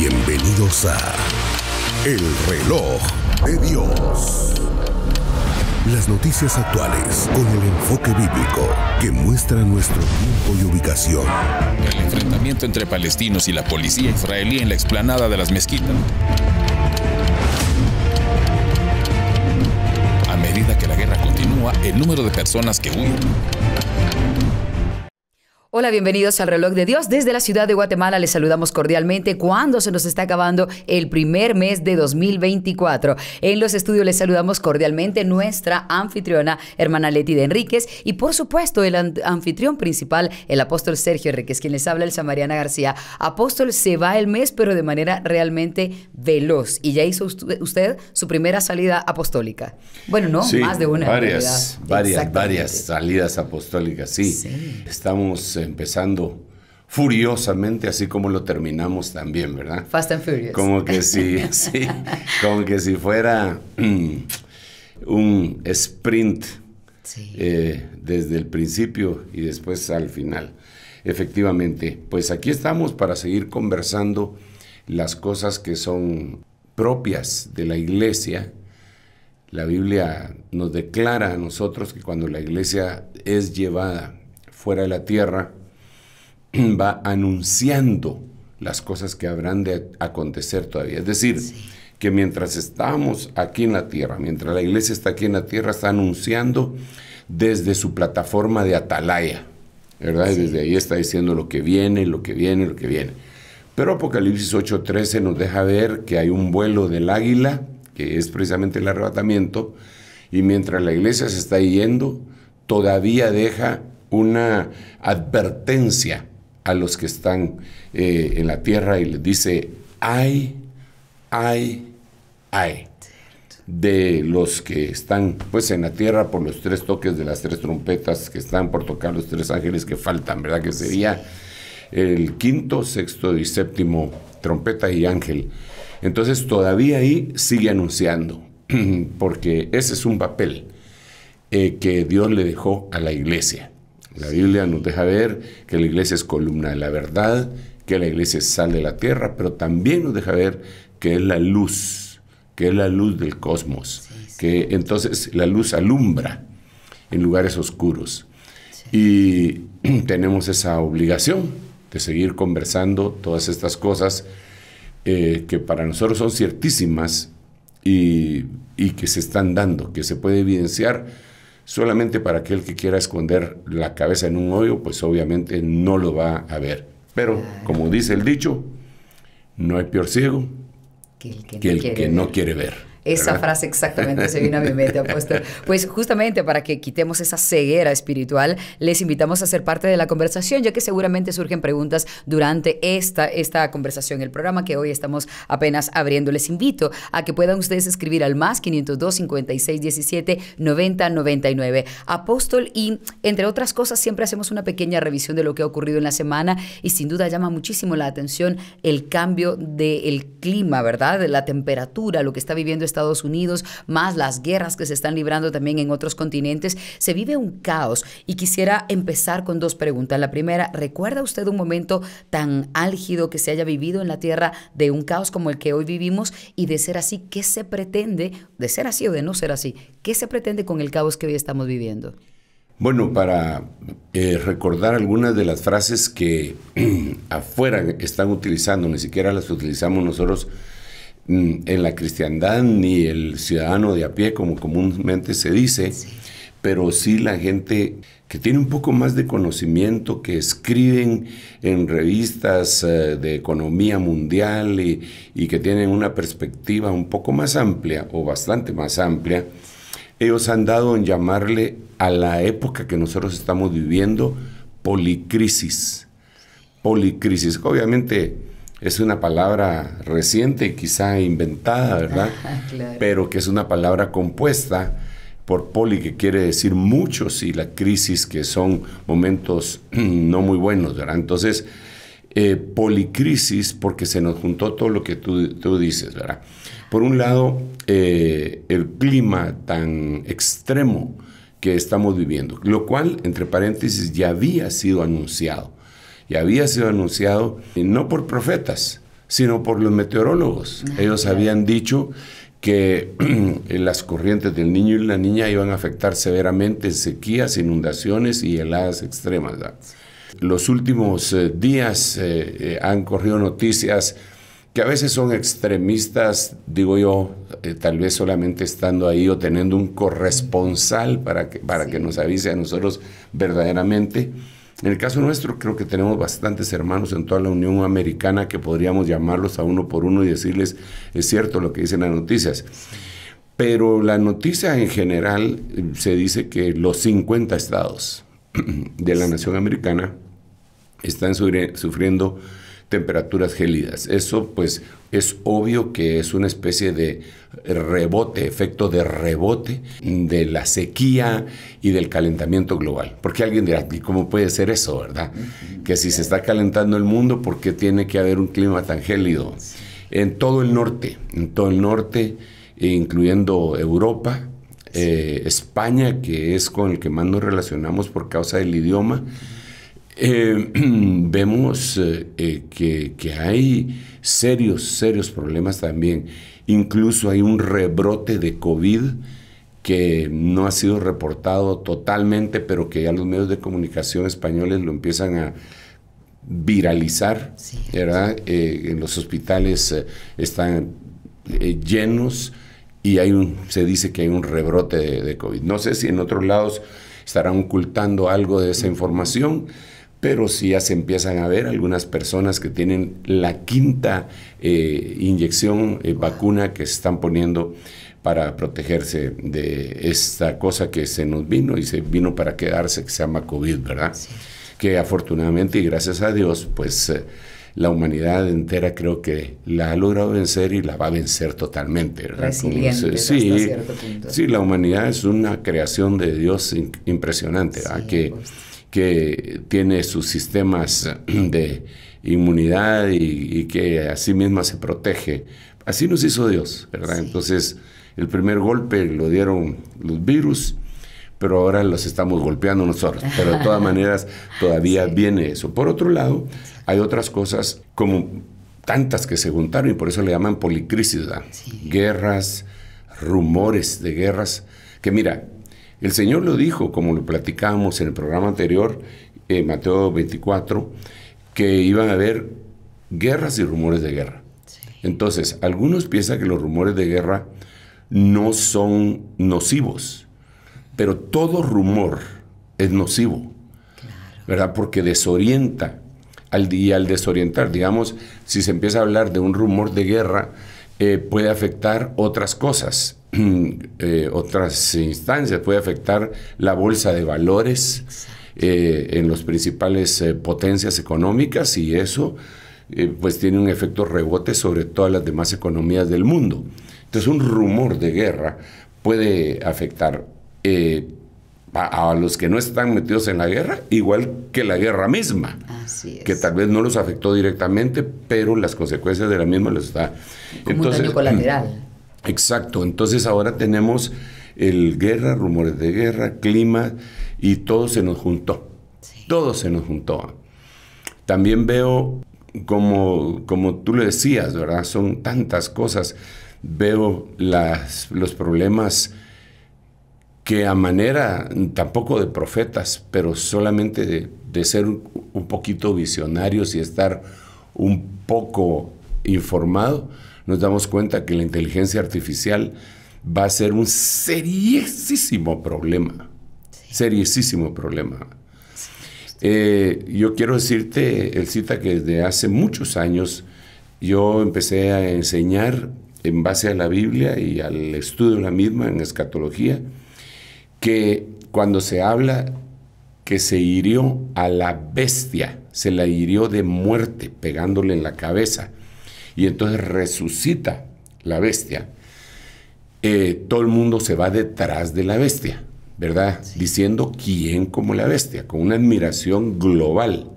Bienvenidos a El reloj de Dios. Las noticias actuales con el enfoque bíblico que muestra nuestro tiempo y ubicación. El enfrentamiento entre palestinos y la policía israelí en la explanada de las mezquitas. A medida que la guerra continúa, el número de personas que huyen Hola, bienvenidos al reloj de Dios. Desde la ciudad de Guatemala les saludamos cordialmente cuando se nos está acabando el primer mes de 2024. En los estudios les saludamos cordialmente nuestra anfitriona, hermana Leti de Enríquez, y por supuesto el anfitrión principal, el apóstol Sergio Enríquez, quien les habla, el Samariana García. Apóstol, se va el mes, pero de manera realmente veloz. Y ya hizo usted su primera salida apostólica. Bueno, no, más de una. Varias, varias, varias salidas apostólicas, sí. sí. Estamos empezando furiosamente, así como lo terminamos también, ¿verdad? Fast and Furious. Como que si, sí, como que si fuera un sprint eh, desde el principio y después al final. Efectivamente, pues aquí estamos para seguir conversando las cosas que son propias de la iglesia. La Biblia nos declara a nosotros que cuando la iglesia es llevada fuera de la tierra, va anunciando las cosas que habrán de acontecer todavía. Es decir, que mientras estamos aquí en la tierra, mientras la iglesia está aquí en la tierra, está anunciando desde su plataforma de atalaya, ¿verdad? Y desde ahí está diciendo lo que viene, lo que viene, lo que viene. Pero Apocalipsis 8:13 nos deja ver que hay un vuelo del águila, que es precisamente el arrebatamiento, y mientras la iglesia se está yendo, todavía deja una advertencia a los que están eh, en la tierra y les dice, ay, ay, ay, de los que están pues en la tierra por los tres toques de las tres trompetas que están por tocar los tres ángeles que faltan, ¿verdad? Que sería el quinto, sexto y séptimo trompeta y ángel. Entonces todavía ahí sigue anunciando, porque ese es un papel eh, que Dios le dejó a la iglesia. La Biblia nos deja ver que la iglesia es columna de la verdad, que la iglesia sale de la tierra, pero también nos deja ver que es la luz, que es la luz del cosmos, que entonces la luz alumbra en lugares oscuros. Y tenemos esa obligación de seguir conversando todas estas cosas eh, que para nosotros son ciertísimas y, y que se están dando, que se puede evidenciar Solamente para aquel que quiera esconder la cabeza en un hoyo, pues obviamente no lo va a ver. Pero, como dice el dicho, no hay peor ciego que el que, no quiere ver. Esa frase exactamente se vino a mi mente, apóstol. Pues justamente para que quitemos esa ceguera espiritual, les invitamos a ser parte de la conversación, ya que seguramente surgen preguntas durante esta, esta conversación, el programa que hoy estamos apenas abriendo. Les invito a que puedan ustedes escribir al más 502 56 17 90 99. Apóstol, y entre otras cosas, siempre hacemos una pequeña revisión de lo que ha ocurrido en la semana y sin duda llama muchísimo la atención el cambio del clima, ¿verdad? De la temperatura, lo que está viviendo esta Estados Unidos, más las guerras que se están librando también en otros continentes, se vive un caos. Y quisiera empezar con dos preguntas. La primera, ¿recuerda usted un momento tan álgido que se haya vivido en la Tierra de un caos como el que hoy vivimos? Y de ser así, ¿qué se pretende, de ser así o de no ser así, qué se pretende con el caos que hoy estamos viviendo? Bueno, para eh, recordar algunas de las frases que afuera están utilizando, ni siquiera las utilizamos nosotros en la cristiandad ni el ciudadano de a pie, como comúnmente se dice, pero sí la gente que tiene un poco más de conocimiento, que escriben en revistas eh, de economía mundial y, y, que tienen una perspectiva un poco más amplia o bastante más amplia, ellos han dado en llamarle a la época que nosotros estamos viviendo policrisis. Policrisis. Obviamente es una palabra reciente, quizá inventada, ¿verdad? Pero que es una palabra compuesta por poli, que quiere decir muchos, y la crisis, que son momentos no muy buenos, ¿verdad? Entonces, eh, policrisis, porque se nos juntó todo lo que tú, dices, ¿verdad? Por un lado, eh, el clima tan extremo que estamos viviendo, lo cual, entre paréntesis, ya había sido anunciado y había sido anunciado no por profetas, sino por los meteorólogos. Ah, Ellos habían dicho que las corrientes del niño y la niña iban a afectar severamente sequías, inundaciones y heladas extremas. Los últimos eh, días eh, eh, han corrido noticias que a veces son extremistas, digo yo, tal vez solamente estando ahí o teniendo un corresponsal para que, para que nos avise a nosotros verdaderamente. En el caso nuestro, creo que tenemos bastantes hermanos en toda la Unión Americana que podríamos llamarlos a uno por uno y decirles, es cierto lo que dicen las noticias. Pero la noticia en general se dice que los 50 estados de la nación americana están sufriendo temperaturas gélidas. Eso pues es obvio que es una especie de rebote, efecto de rebote de la sequía y del calentamiento global. Porque alguien dirá, ¿y cómo puede ser eso, verdad? Que si se está calentando el mundo, ¿por qué tiene que haber un clima tan gélido? En todo el norte, en todo el norte, incluyendo Europa, eh, España, que es con el que más nos relacionamos por causa del idioma, eh, vemos eh, que, que, hay serios, serios problemas también. Incluso hay un rebrote de COVID que no ha sido reportado totalmente, pero que ya los medios de comunicación españoles lo empiezan a viralizar, ¿verdad? en los hospitales están llenos y hay un, se dice que hay un rebrote de, COVID. No sé si en otros lados estarán ocultando algo de esa información, pero sí ya se empiezan a ver algunas personas que tienen la quinta eh, inyección, eh, vacuna que se están poniendo para protegerse de esta cosa que se nos vino y se vino para quedarse, que se llama COVID, ¿verdad? Que afortunadamente y gracias a Dios, pues... Eh, la humanidad entera creo que la ha logrado vencer y la va a vencer totalmente. Resiliente sí, sí, la humanidad es una creación de Dios impresionante, que, que tiene sus sistemas de inmunidad y, que a sí misma se protege. Así nos hizo Dios, ¿verdad? Entonces, el primer golpe lo dieron los virus, pero ahora los estamos golpeando nosotros. Pero de todas maneras, todavía viene eso. Por otro lado, hay otras cosas como tantas que se juntaron y por eso le llaman policrisis, guerras, rumores de guerras, que mira, el Señor lo dijo, como lo platicábamos en el programa anterior, en Mateo 24, que iban a haber guerras y rumores de guerra. Entonces, algunos piensan que los rumores de guerra no son nocivos, pero todo rumor es nocivo, ¿verdad? Porque desorienta al, y al desorientar. Digamos, si se empieza a hablar de un rumor de guerra, eh, puede afectar otras cosas, eh, otras instancias, puede afectar la bolsa de valores eh, en las principales potencias económicas y eso pues tiene un efecto rebote sobre todas las demás economías del mundo. Entonces un rumor de guerra puede afectar a, los que no están metidos en la guerra, igual que la guerra misma, que tal vez no los afectó directamente, pero las consecuencias de la misma les está. Como un daño colateral. Exacto, entonces ahora tenemos el guerra, rumores de guerra, clima, y todo se nos juntó. Todo se nos juntó. También veo, como, como tú le decías, ¿verdad? Son tantas cosas. Veo las, los problemas que a manera tampoco de profetas, pero solamente de, ser un, poquito visionarios y estar un poco informado, nos damos cuenta que la inteligencia artificial va a ser un seriosísimo problema. Seriosísimo problema. Eh, yo quiero decirte, el cita que desde hace muchos años yo empecé a enseñar en base a la Biblia y al estudio de la misma en escatología, que cuando se habla que se hirió a la bestia, se la hirió de muerte pegándole en la cabeza, y entonces resucita la bestia, eh, todo el mundo se va detrás de la bestia, ¿verdad? Diciendo quién como la bestia, con una admiración global.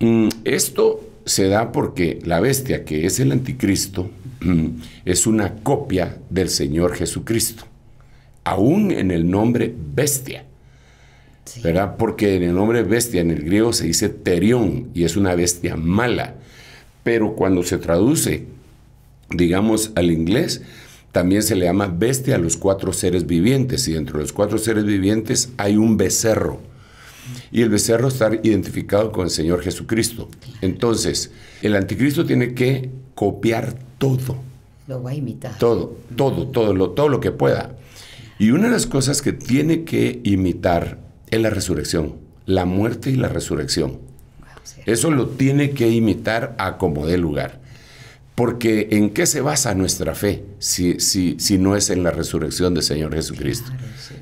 Mm, esto se da porque la bestia, que es el anticristo, es una copia del Señor Jesucristo aún en el nombre bestia. ¿Verdad? Porque en el nombre bestia en el griego se dice terión y es una bestia mala. Pero cuando se traduce, digamos, al inglés, también se le llama bestia a los cuatro seres vivientes, y dentro de los cuatro seres vivientes hay un becerro. Y el becerro está identificado con el Señor Jesucristo. Entonces, el anticristo tiene que copiar todo. Lo va a imitar. Todo, todo, todo lo, todo lo que pueda. Y una de las cosas que tiene que imitar es la resurrección, la muerte y la resurrección. Eso lo tiene que imitar a como dé lugar. Porque ¿en qué se basa nuestra fe si, si, si no es en la resurrección del Señor Jesucristo?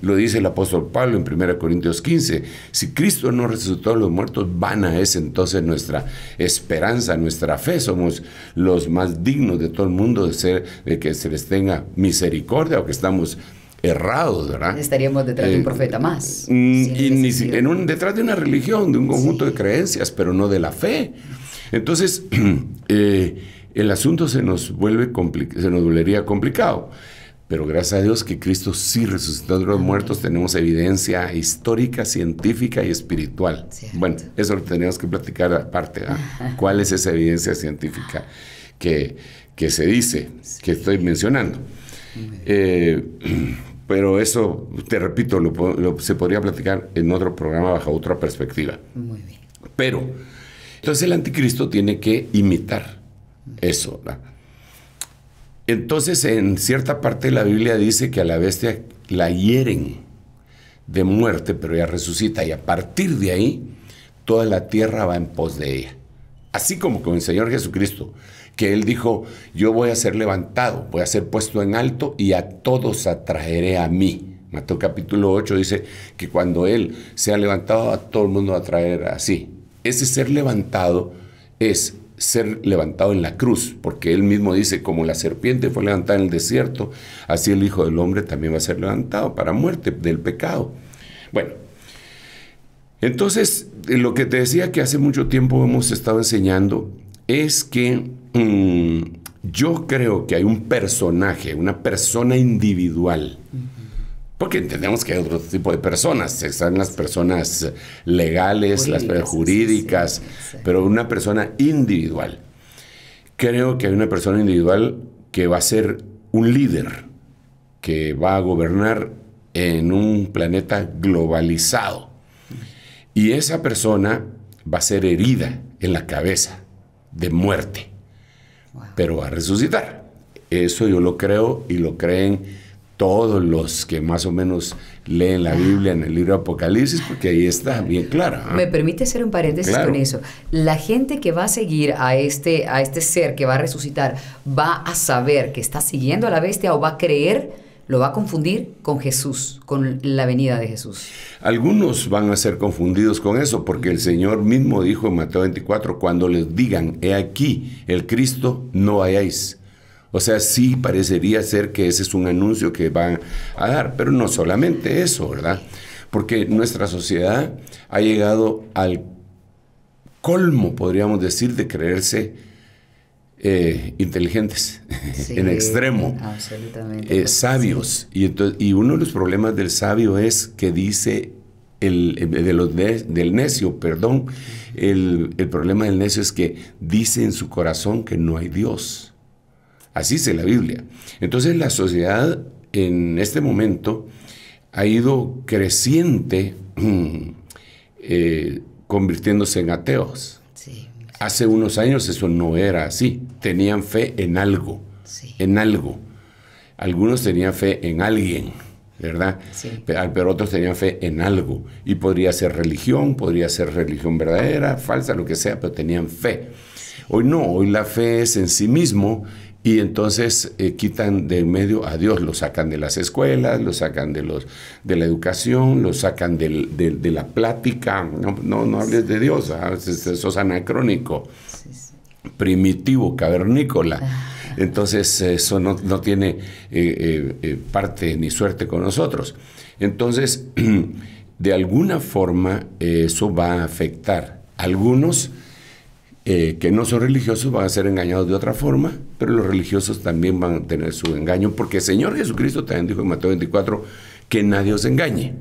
Lo dice el apóstol Pablo en 1 Corintios 15. Si Cristo no resucitó a los muertos, vana es entonces nuestra esperanza, nuestra fe. Somos los más dignos de todo el mundo de, ser, de que se les tenga misericordia o que estamos errados, ¿verdad? Estaríamos detrás de un eh, profeta más. Mm, y ni, en un, detrás de una religión, de un conjunto de creencias, pero no de la fe. Entonces, eh, el asunto se nos vuelve se nos volvería complicado. Pero gracias a Dios que Cristo sí resucitó de los muertos, tenemos evidencia histórica, científica y espiritual. Bueno, eso lo tenemos que platicar aparte. ¿Cuál es esa evidencia científica que, que se dice, que estoy mencionando? Eh, pero eso, te repito, se podría platicar en otro programa bajo otra perspectiva. Muy bien. Pero, entonces el anticristo tiene que imitar eso. Entonces, en cierta parte de la Biblia dice que a la bestia la hieren de muerte, pero ella resucita. Y a partir de ahí, toda la tierra va en pos de ella. Así como con el Señor Jesucristo, que Él dijo, yo voy a ser levantado, voy a ser puesto en alto y a todos atraeré a mí. Mateo capítulo 8 dice que cuando Él sea levantado, a todo el mundo va a traer así. Ese ser levantado es ser levantado en la cruz, porque él mismo dice, como la serpiente fue levantada en el desierto, así el Hijo del Hombre también va a ser levantado para muerte del pecado. Bueno, entonces lo que te decía que hace mucho tiempo hemos estado enseñando es que mm, yo creo que hay un personaje, una persona individual, porque entendemos que hay otro tipo de personas, están las personas legales, las jurídicas, pero una persona individual. Creo que hay una persona individual que va a ser un líder, que va a gobernar en un planeta globalizado. Y esa persona va a ser herida en la cabeza de muerte, pero va a resucitar. Eso yo lo creo y lo creen todos los que más o menos leen la Biblia en el libro Apocalipsis, porque ahí está bien clara. ¿ah? Me permite hacer un paréntesis con eso. La gente que va a seguir a este, a este ser que va a resucitar, va a saber que está siguiendo a la bestia o va a creer, lo va a confundir con Jesús, con la venida de Jesús. Algunos van a ser confundidos con eso, porque el Señor mismo dijo en Mateo 24, cuando les digan, he aquí el Cristo, no vayáis o sea, sí parecería ser que ese es un anuncio que van a dar, pero no solamente eso, ¿verdad? Porque nuestra sociedad ha llegado al colmo, podríamos decir, de creerse eh, inteligentes en extremo, absolutamente. Eh, sabios. Y, y uno de los problemas del sabio es que dice, el, de los del necio, perdón, el, el problema del necio es que dice en su corazón que no hay Dios. Así dice la Biblia. Entonces la sociedad en este momento ha ido creciente, eh, convirtiéndose en ateos. Hace unos años eso no era así. Tenían fe en algo, en algo. Algunos tenían fe en alguien, ¿verdad? Pero otros tenían fe en algo. Y podría ser religión, podría ser religión verdadera, falsa, lo que sea, pero tenían fe. Hoy no, hoy la fe es en sí mismo y entonces eh, quitan de medio a Dios, lo sacan de las escuelas, lo sacan de, los, de la educación, lo sacan de, la plática. No, no, hables de Dios, ¿ah? eso es anacrónico, primitivo, cavernícola. Entonces eso no, tiene eh, eh, parte ni suerte con nosotros. Entonces, de alguna forma eso va a afectar. Algunos eh, que no son religiosos van a ser engañados de otra forma, pero los religiosos también van a tener su engaño, porque el Señor Jesucristo también dijo en Mateo 24 que nadie os engañe.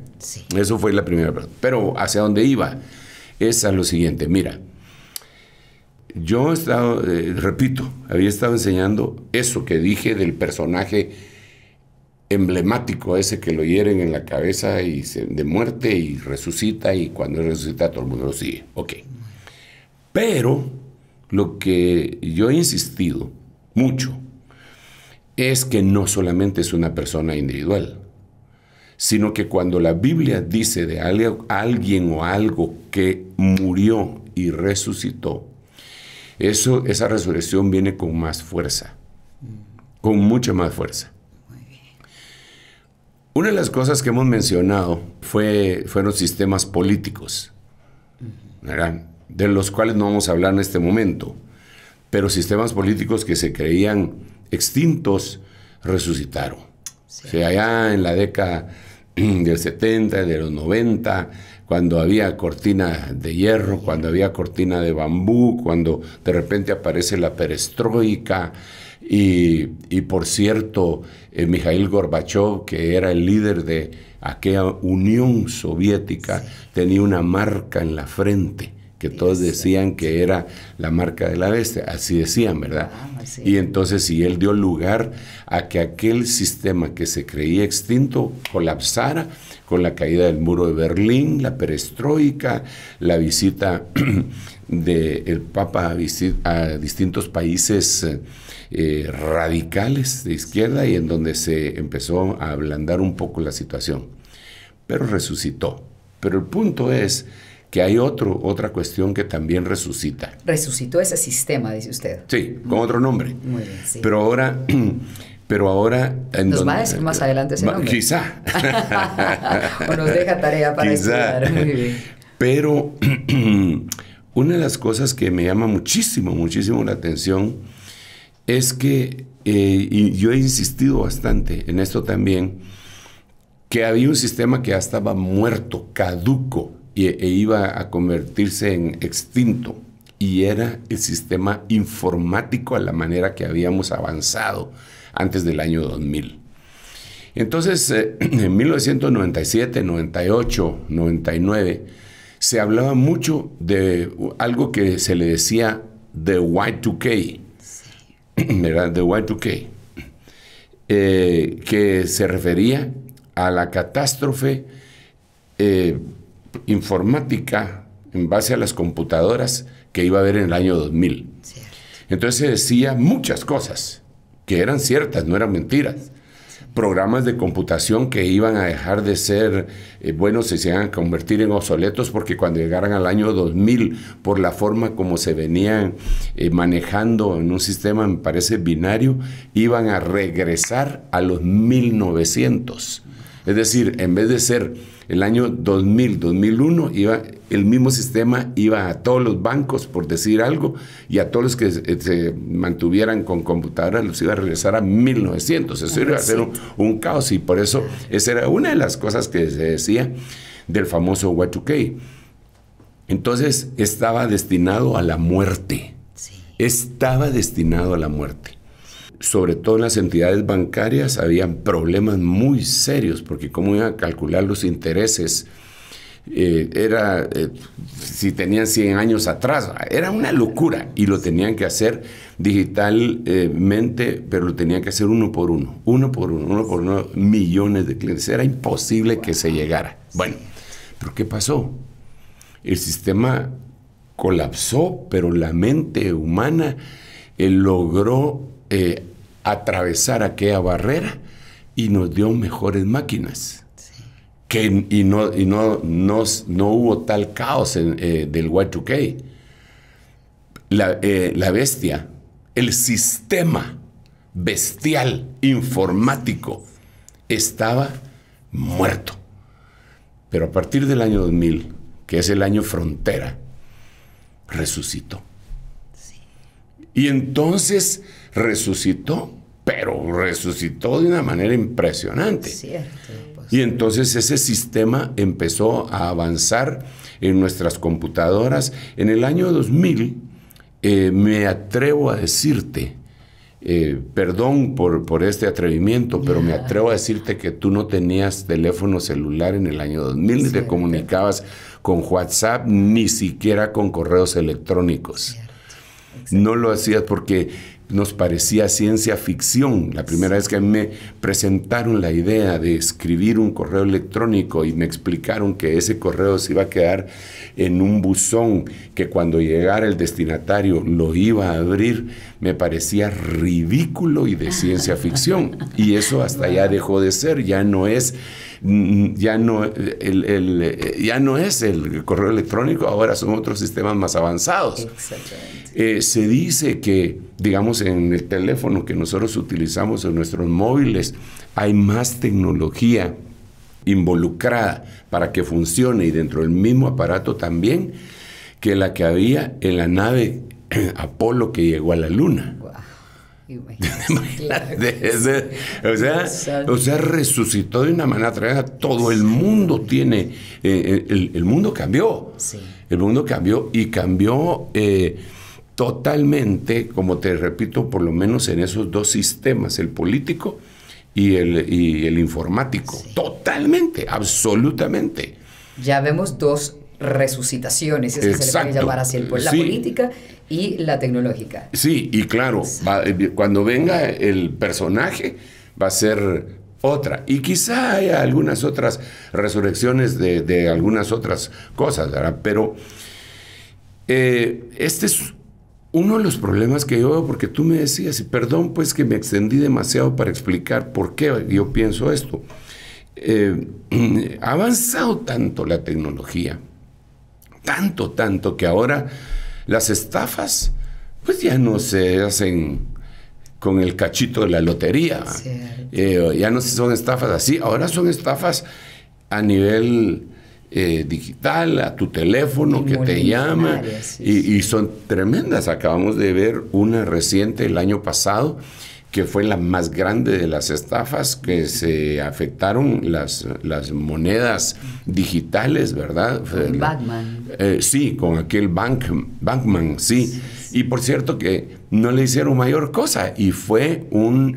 Eso fue la primera pregunta. Pero hacia dónde iba es a lo siguiente, mira, yo he estado, eh, repito, había estado enseñando eso que dije del personaje emblemático ese que lo hieren en la cabeza y se, de muerte y resucita y cuando resucita todo el mundo lo sigue. Ok. Pero lo que yo he insistido mucho es que no solamente es una persona individual, sino que cuando la Biblia dice de alguien o algo que murió y resucitó, eso, esa resurrección viene con más fuerza, con mucha más fuerza. Una de las cosas que hemos mencionado fue, fueron sistemas políticos, de los cuales no vamos a hablar en este momento, pero sistemas políticos que se creían extintos resucitaron. O sea, allá en la década del 70, de los 90, cuando había cortina de hierro, cuando había cortina de bambú, cuando de repente aparece la perestroika, y, por cierto, eh, Mikhail Gorbachev, que era el líder de aquella Unión Soviética, tenía una marca en la frente que todos decían que era la marca de la bestia, así decían, ¿verdad? Ah, y entonces si él dio lugar a que aquel sistema que se creía extinto colapsara con la caída del muro de Berlín, la perestroika, la visita del Papa a, distintos países eh, radicales de izquierda y en donde se empezó a ablandar un poco la situación. Pero resucitó. Pero el punto es que hay otro, otra cuestión que también resucita. Resucitó ese sistema, dice usted. Sí, con otro nombre. Muy bien, sí. Pero ahora, pero ahora... nos va a decir más adelante ese nombre. Quizá. o nos deja tarea para estudiar. Muy bien. Pero una de las cosas que me llama muchísimo, muchísimo la atención es que, eh, y yo he insistido bastante en esto también, que había un sistema que ya estaba muerto, caduco, e, iba a convertirse en extinto. Y era el sistema informático a la manera que habíamos avanzado antes del año 2000. Entonces, eh, en 1997, 98, 99, se hablaba mucho de algo que se le decía The Y2K, ¿verdad? The Y2K, eh, que se refería a la catástrofe eh, informática en base a las computadoras que iba a haber en el año 2000. Entonces se decía muchas cosas que eran ciertas, no eran mentiras. Programas de computación que iban a dejar de ser eh, buenos y se iban a convertir en obsoletos porque cuando llegaran al año 2000, por la forma como se venían eh, manejando en un sistema, me parece, binario, iban a regresar a los 1900. Es decir, en vez de ser el año 2000, 2001, iba, el mismo sistema iba a todos los bancos, por decir algo, y a todos los que se, mantuvieran con computadoras los iba a regresar a 1900. Eso iba a ser un, caos y por eso esa era una de las cosas que se decía del famoso Y2K. Entonces estaba destinado a la muerte. Estaba destinado a la muerte sobre todo en las entidades bancarias, habían problemas muy serios, porque cómo iban a calcular los intereses, eh, era, eh, si tenían 100 años atrás, era una locura, y lo tenían que hacer digitalmente, pero lo tenían que hacer uno por uno, uno por uno, uno por uno, millones de clientes, era imposible que se llegara. Bueno, pero ¿qué pasó? El sistema colapsó, pero la mente humana eh, logró atravesar aquella barrera y nos dio mejores máquinas. Que, y no, y no, no, no hubo tal caos en, eh, del Y2K. La, eh, la bestia, el sistema bestial informático estaba muerto. Pero a partir del año 2000, que es el año frontera, resucitó. Y entonces resucitó, pero resucitó de una manera impresionante. Pues. Y entonces ese sistema empezó a avanzar en nuestras computadoras. En el año 2000, eh, me atrevo a decirte, eh, perdón por, por, este atrevimiento, pero me atrevo a decirte que tú no tenías teléfono celular en el año 2000, ni te comunicabas con WhatsApp, ni siquiera con correos electrónicos. No lo hacías porque nos parecía ciencia ficción. La primera vez que me presentaron la idea de escribir un correo electrónico y me explicaron que ese correo se iba a quedar en un buzón, que cuando llegara el destinatario lo iba a abrir, me parecía ridículo y de ciencia ficción. Y eso hasta ya dejó de ser, ya no es ya no, el, ya no es el correo electrónico, ahora son otros sistemas más avanzados. Eh, se dice que, digamos, en el teléfono que nosotros utilizamos en nuestros móviles, hay más tecnología involucrada para que funcione y dentro del mismo aparato también que la que había en la nave Apolo que llegó a la Luna. o, sea, o sea, resucitó de una manera Todo el mundo tiene, eh, eh, el, mundo cambió. El mundo cambió y cambió eh, totalmente, como te repito, por lo menos en esos dos sistemas, el político y el, y el informático. Totalmente, absolutamente. Ya vemos dos resucitaciones, es que se le puede llamar así, el, la política y la tecnológica. Sí, y claro, eh, cuando venga el personaje va a ser otra. Y quizá haya algunas otras resurrecciones de, algunas otras cosas, ¿verdad? Pero eh, este es uno de los problemas que yo veo, porque tú me decías, y perdón pues que me extendí demasiado para explicar por qué yo pienso esto. Eh, ha avanzado tanto la tecnología tanto, tanto que ahora las estafas pues ya no se hacen con el cachito de la lotería. Eh, ya no son estafas así, ahora son estafas a nivel eh, digital, a tu teléfono que te llama, y, y, son tremendas. Acabamos de ver una reciente el año pasado que fue la más grande de las estafas que se afectaron las, las monedas digitales, ¿verdad? Con Bankman. Eh, sí, con aquel bank, Bankman, sí. Y por cierto que no le hicieron mayor cosa y fue un,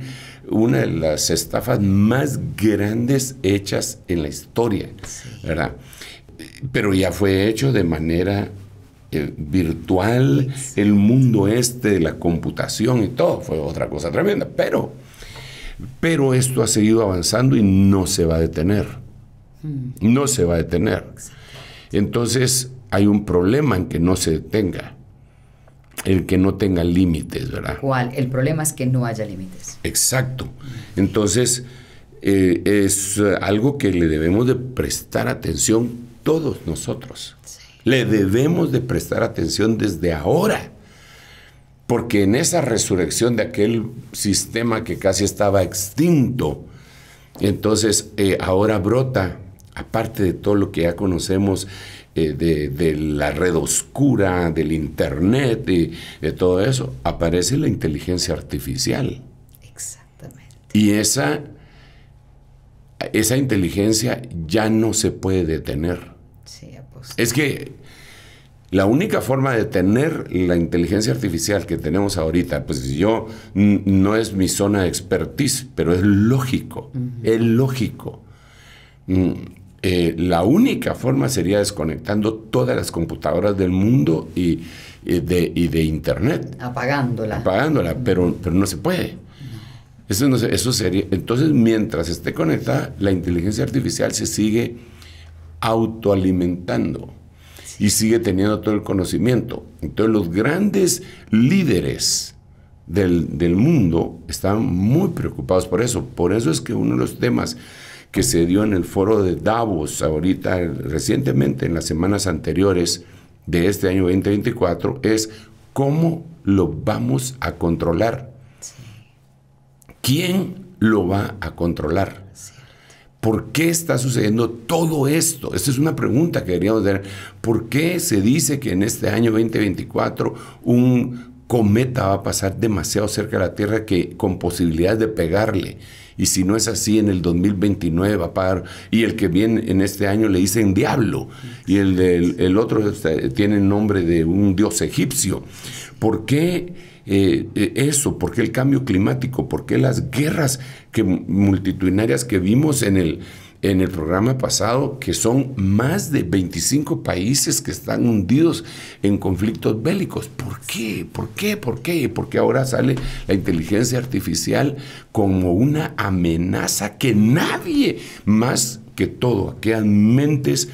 una de las estafas más grandes hechas en la historia, ¿verdad? Pero ya fue hecho de manera virtual, el mundo este de la computación y todo, fue otra cosa tremenda. Pero, pero esto ha seguido avanzando y no se va a detener. Hmm. No se va a detener. Entonces hay un problema en que no se detenga. El que no tenga límites, ¿verdad? ¿Cuál? El problema es que no haya límites. Exacto. Entonces, eh, es algo que le debemos de prestar atención todos nosotros. Le debemos de prestar atención desde ahora, porque en esa resurrección de aquel sistema que casi estaba extinto, entonces eh, ahora brota, aparte de todo lo que ya conocemos eh, de, la red oscura, del Internet y de todo eso, aparece la inteligencia artificial. Exactamente. Y esa, esa inteligencia ya no se puede detener. Es que la única forma de tener la inteligencia artificial que tenemos ahorita, pues yo no es mi zona de expertise, pero es lógico, es lógico. Mm, eh, la única forma sería desconectando todas las computadoras del mundo y, de, de, Internet. Apagándola. Apagándola, pero, pero no se puede. Eso, no, eso sería. Entonces, mientras esté conectada, la inteligencia artificial se sigue autoalimentando y sigue teniendo todo el conocimiento. Entonces los grandes líderes del, del, mundo están muy preocupados por eso. Por eso es que uno de los temas que se dio en el foro de Davos ahorita, recientemente, en las semanas anteriores de este año 2024, es cómo lo vamos a controlar. ¿Quién lo va a controlar? ¿Por qué está sucediendo todo esto? Esta es una pregunta que deberíamos tener. ¿Por qué se dice que en este año 2024 un cometa va a pasar demasiado cerca de la Tierra que con posibilidades de pegarle? Y si no es así, en el 2029 va a pagar. Y el que viene en este año le dicen diablo. Y el, el otro este, tiene el nombre de un dios egipcio. ¿Por qué? Eh, eh, eso, por qué el cambio climático, por qué las guerras que, multitudinarias que vimos en el, en el programa pasado que son más de 25 países que están hundidos en conflictos bélicos. ¿Por qué? ¿Por qué? ¿Por qué? Porque ahora sale la inteligencia artificial como una amenaza que nadie más que todo, aquellas mentes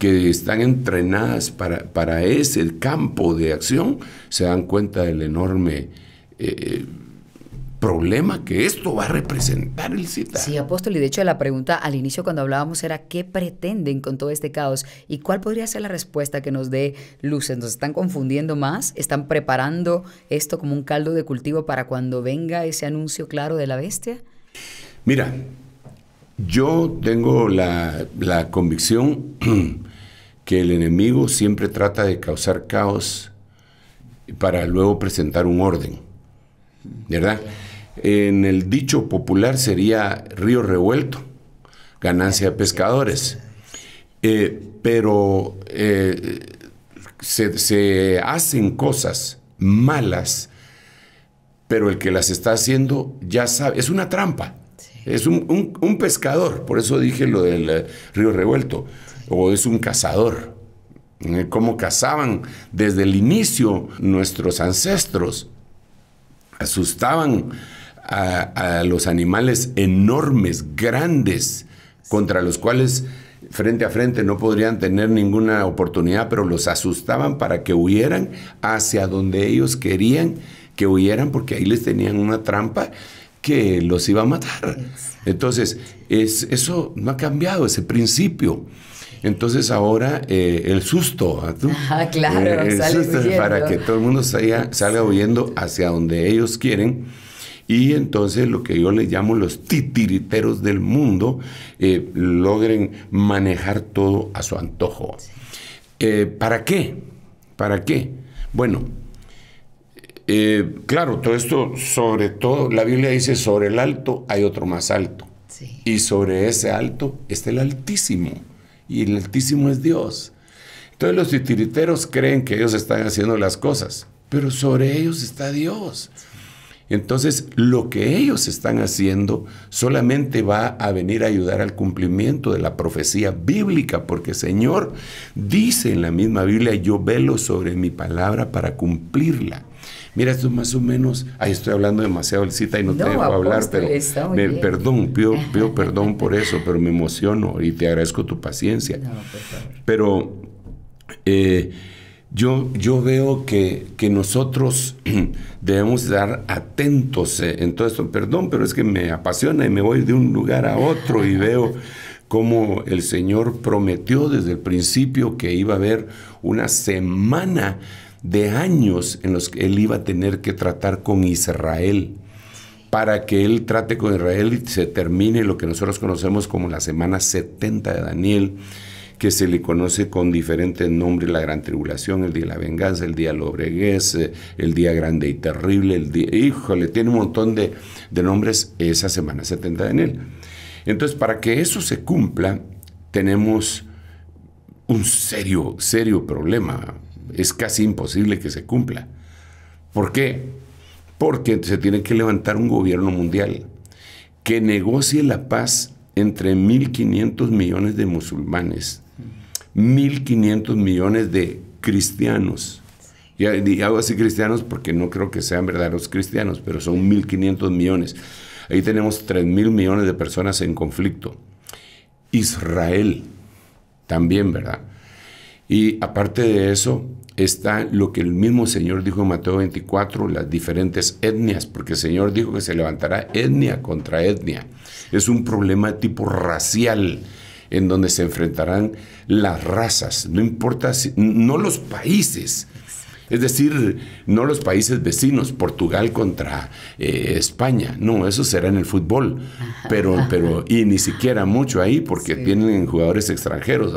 que están entrenadas para, para ese campo de acción, se dan cuenta del enorme... Eh, problema que esto va a representar el CITA. Sí, apóstol, y de hecho la pregunta al inicio cuando hablábamos era ¿qué pretenden con todo este caos? ¿Y cuál podría ser la respuesta que nos dé luces? ¿Nos están confundiendo más? ¿Están preparando esto como un caldo de cultivo para cuando venga ese anuncio claro de la bestia? Mira, yo tengo la, la convicción que el enemigo siempre trata de causar caos para luego presentar un orden, ¿verdad? en el dicho popular sería río revuelto, ganancia de pescadores. Eh, pero eh, se, hacen cosas malas, pero el que las está haciendo ya sabe, es una trampa. Es un, pescador, por eso dije lo del eh, río revuelto, o es un cazador. Como cazaban desde el inicio nuestros ancestros, asustaban a, los animales enormes, grandes, contra los cuales frente a frente no podrían tener ninguna oportunidad, pero los asustaban para que huyeran hacia donde ellos querían que huyeran, porque ahí les tenían una trampa que los iba a matar. Entonces, es, eso no ha cambiado, ese principio. Entonces ahora eh, el susto, ah, claro, eh, el susto para que todo el mundo salga, salga huyendo hacia donde ellos quieren y entonces lo que yo le llamo los titiriteros del mundo eh, logren manejar todo a su antojo. Eh, ¿Para qué? ¿Para qué? Bueno, eh, claro, todo esto, sobre todo, la Biblia dice, sobre el alto hay otro más alto. Y sobre ese alto está el Altísimo. Y el Altísimo es Dios. Entonces los titiriteros creen que ellos están haciendo las cosas, pero sobre ellos está Dios. Entonces, lo que ellos están haciendo solamente va a venir a ayudar al cumplimiento de la profecía bíblica, porque Señor dice en la misma Biblia, yo velo sobre mi palabra para cumplirla. Mira, esto es más o menos, ahí estoy hablando demasiado el cita y no, te dejo hablar, pero perdón, pido, perdón por eso, pero me emociono y te agradezco tu paciencia. pero eh, yo, yo veo que, nosotros debemos estar atentos eh, en todo esto. Perdón, pero es que me apasiona y me voy de un lugar a otro y veo cómo el Señor prometió desde el principio que iba a haber una semana de años en los que Él iba a tener que tratar con Israel para que Él trate con Israel y se termine lo que nosotros conocemos como la semana 70 de Daniel que se le conoce con diferentes nombres, la gran tribulación, el día de la venganza, el día lobregués, eh, el día grande y terrible, el día, híjole, tiene un montón de, nombres esa semana 70 en él. Entonces, para que eso se cumpla, tenemos un serio, serio problema. Es casi imposible que se cumpla. ¿Por qué? Porque se tiene que levantar un gobierno mundial que negocie la paz entre 1.500 millones de musulmanes 1.500 millones de cristianos. Y hago así cristianos porque no creo que sean verdaderos cristianos, pero son 1.500 millones. Ahí tenemos 3.000 millones de personas en conflicto. Israel también, ¿verdad? Y aparte de eso está lo que el mismo Señor dijo en Mateo 24, las diferentes etnias, porque el Señor dijo que se levantará etnia contra etnia. Es un problema de tipo racial en donde se enfrentarán las razas, no importa, si, no los países. Es decir, no los países vecinos, Portugal contra eh, España, no, eso será en el fútbol, pero, pero, y ni siquiera mucho ahí porque tienen jugadores extranjeros,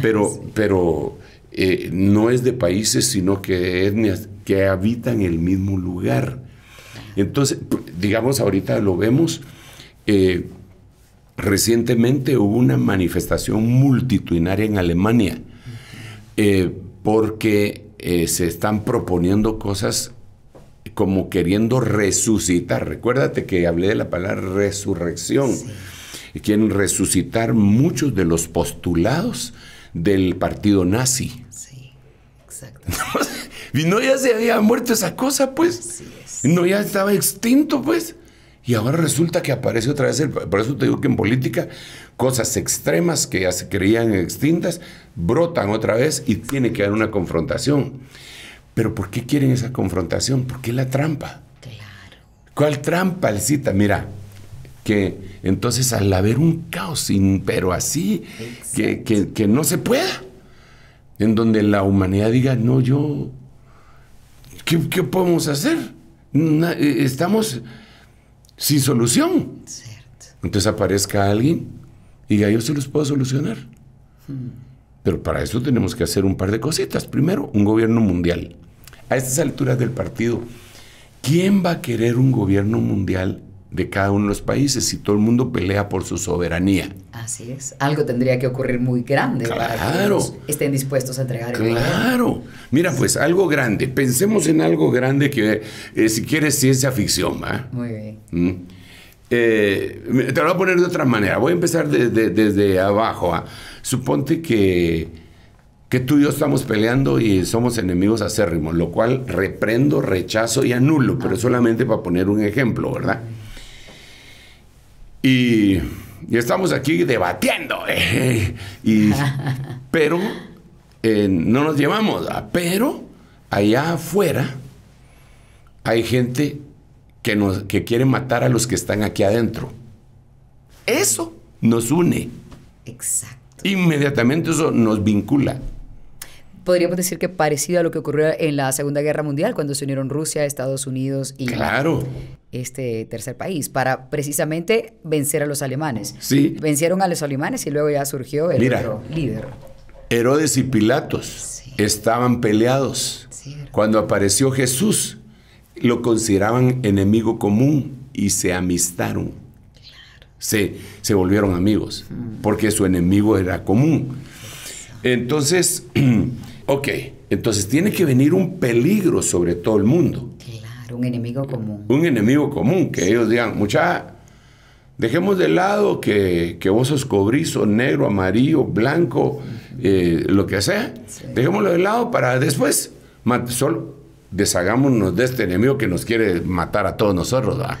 Pero, pero eh, no es de países, sino que etnias que habitan el mismo lugar. Entonces, digamos, ahorita lo vemos, eh, Recientemente hubo una manifestación multitudinaria en Alemania eh, porque se están proponiendo cosas como queriendo resucitar. Recuérdate que hablé de la palabra resurrección. quieren resucitar muchos de los postulados del partido nazi. Exacto. y no ya se había muerto esa cosa, pues. No ya estaba extinto, pues. Y ahora resulta que aparece otra vez. por eso te digo que en política cosas extremas que ya se creían extintas brotan otra vez y tiene que haber una confrontación. Pero ¿por qué quieren esa confrontación? ¿Por qué la trampa? Claro. ¿Cuál trampa, Alcita? Mira, que entonces al haber un caos, pero así, que, que, no se pueda, en donde la humanidad diga, no, yo, ¿qué, podemos hacer? Eh, estamos sin solución. Entonces aparezca alguien y diga, yo se los puedo solucionar. Hmm. Pero para eso tenemos que hacer un par de cositas. Primero, un gobierno mundial. A estas alturas del partido, ¿quién va a querer un gobierno mundial de cada uno de los países si todo el mundo pelea por su soberanía. Así es. Algo tendría que ocurrir muy grande claro. para que estén dispuestos a entregar. claro. Mira, pues algo grande. Pensemos en algo grande que, eh, si quieres, ciencia ficción. ¿va? Muy bien. ¿Mm? Eh, te lo voy a poner de otra manera. Voy a empezar desde abajo. Suponte que, que tú y yo estamos peleando y somos enemigos acérrimos, lo cual reprendo, rechazo y anulo, pero solamente para poner un ejemplo, ¿verdad? Y, estamos aquí debatiendo, eh, y, pero eh, no nos llevamos, pero allá afuera hay gente que, nos, que quiere matar a los que están aquí adentro. Eso nos une. Exacto. Inmediatamente eso nos vincula podríamos decir que parecido a lo que ocurrió en la Segunda Guerra Mundial, cuando se unieron Rusia, Estados Unidos y claro. Este tercer país, para precisamente vencer a los alemanes. Sí. Vencieron a los alemanes y luego ya surgió el otro líder. Herodes y Pilatos estaban peleados. Cuando apareció Jesús, lo consideraban enemigo común y se amistaron. Se, se volvieron amigos, mm. porque su enemigo era común. Entonces, Ok, entonces tiene que venir un peligro sobre todo el mundo. Un enemigo común. Un enemigo común, que ellos digan, mucha, dejemos de lado que, vos sos cobrizo, negro, amarillo, blanco, eh, lo que sea. Dejémoslo de lado para después, solo deshagámonos de este enemigo que nos quiere matar a todos nosotros. Ah,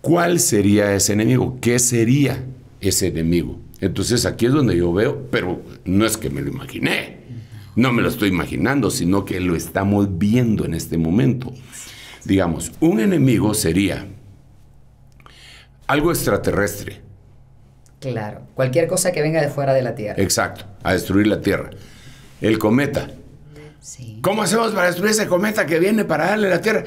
¿Cuál sería ese enemigo? ¿Qué sería ese enemigo? Entonces aquí es donde yo veo, pero no es que me lo imaginé. No me lo estoy imaginando, sino que lo estamos viendo en este momento. Digamos, un enemigo sería algo extraterrestre. Claro, cualquier cosa que venga de fuera de la Tierra. Exacto, a destruir la Tierra. El cometa, ¿Cómo hacemos para destruir ese cometa que viene para darle la Tierra?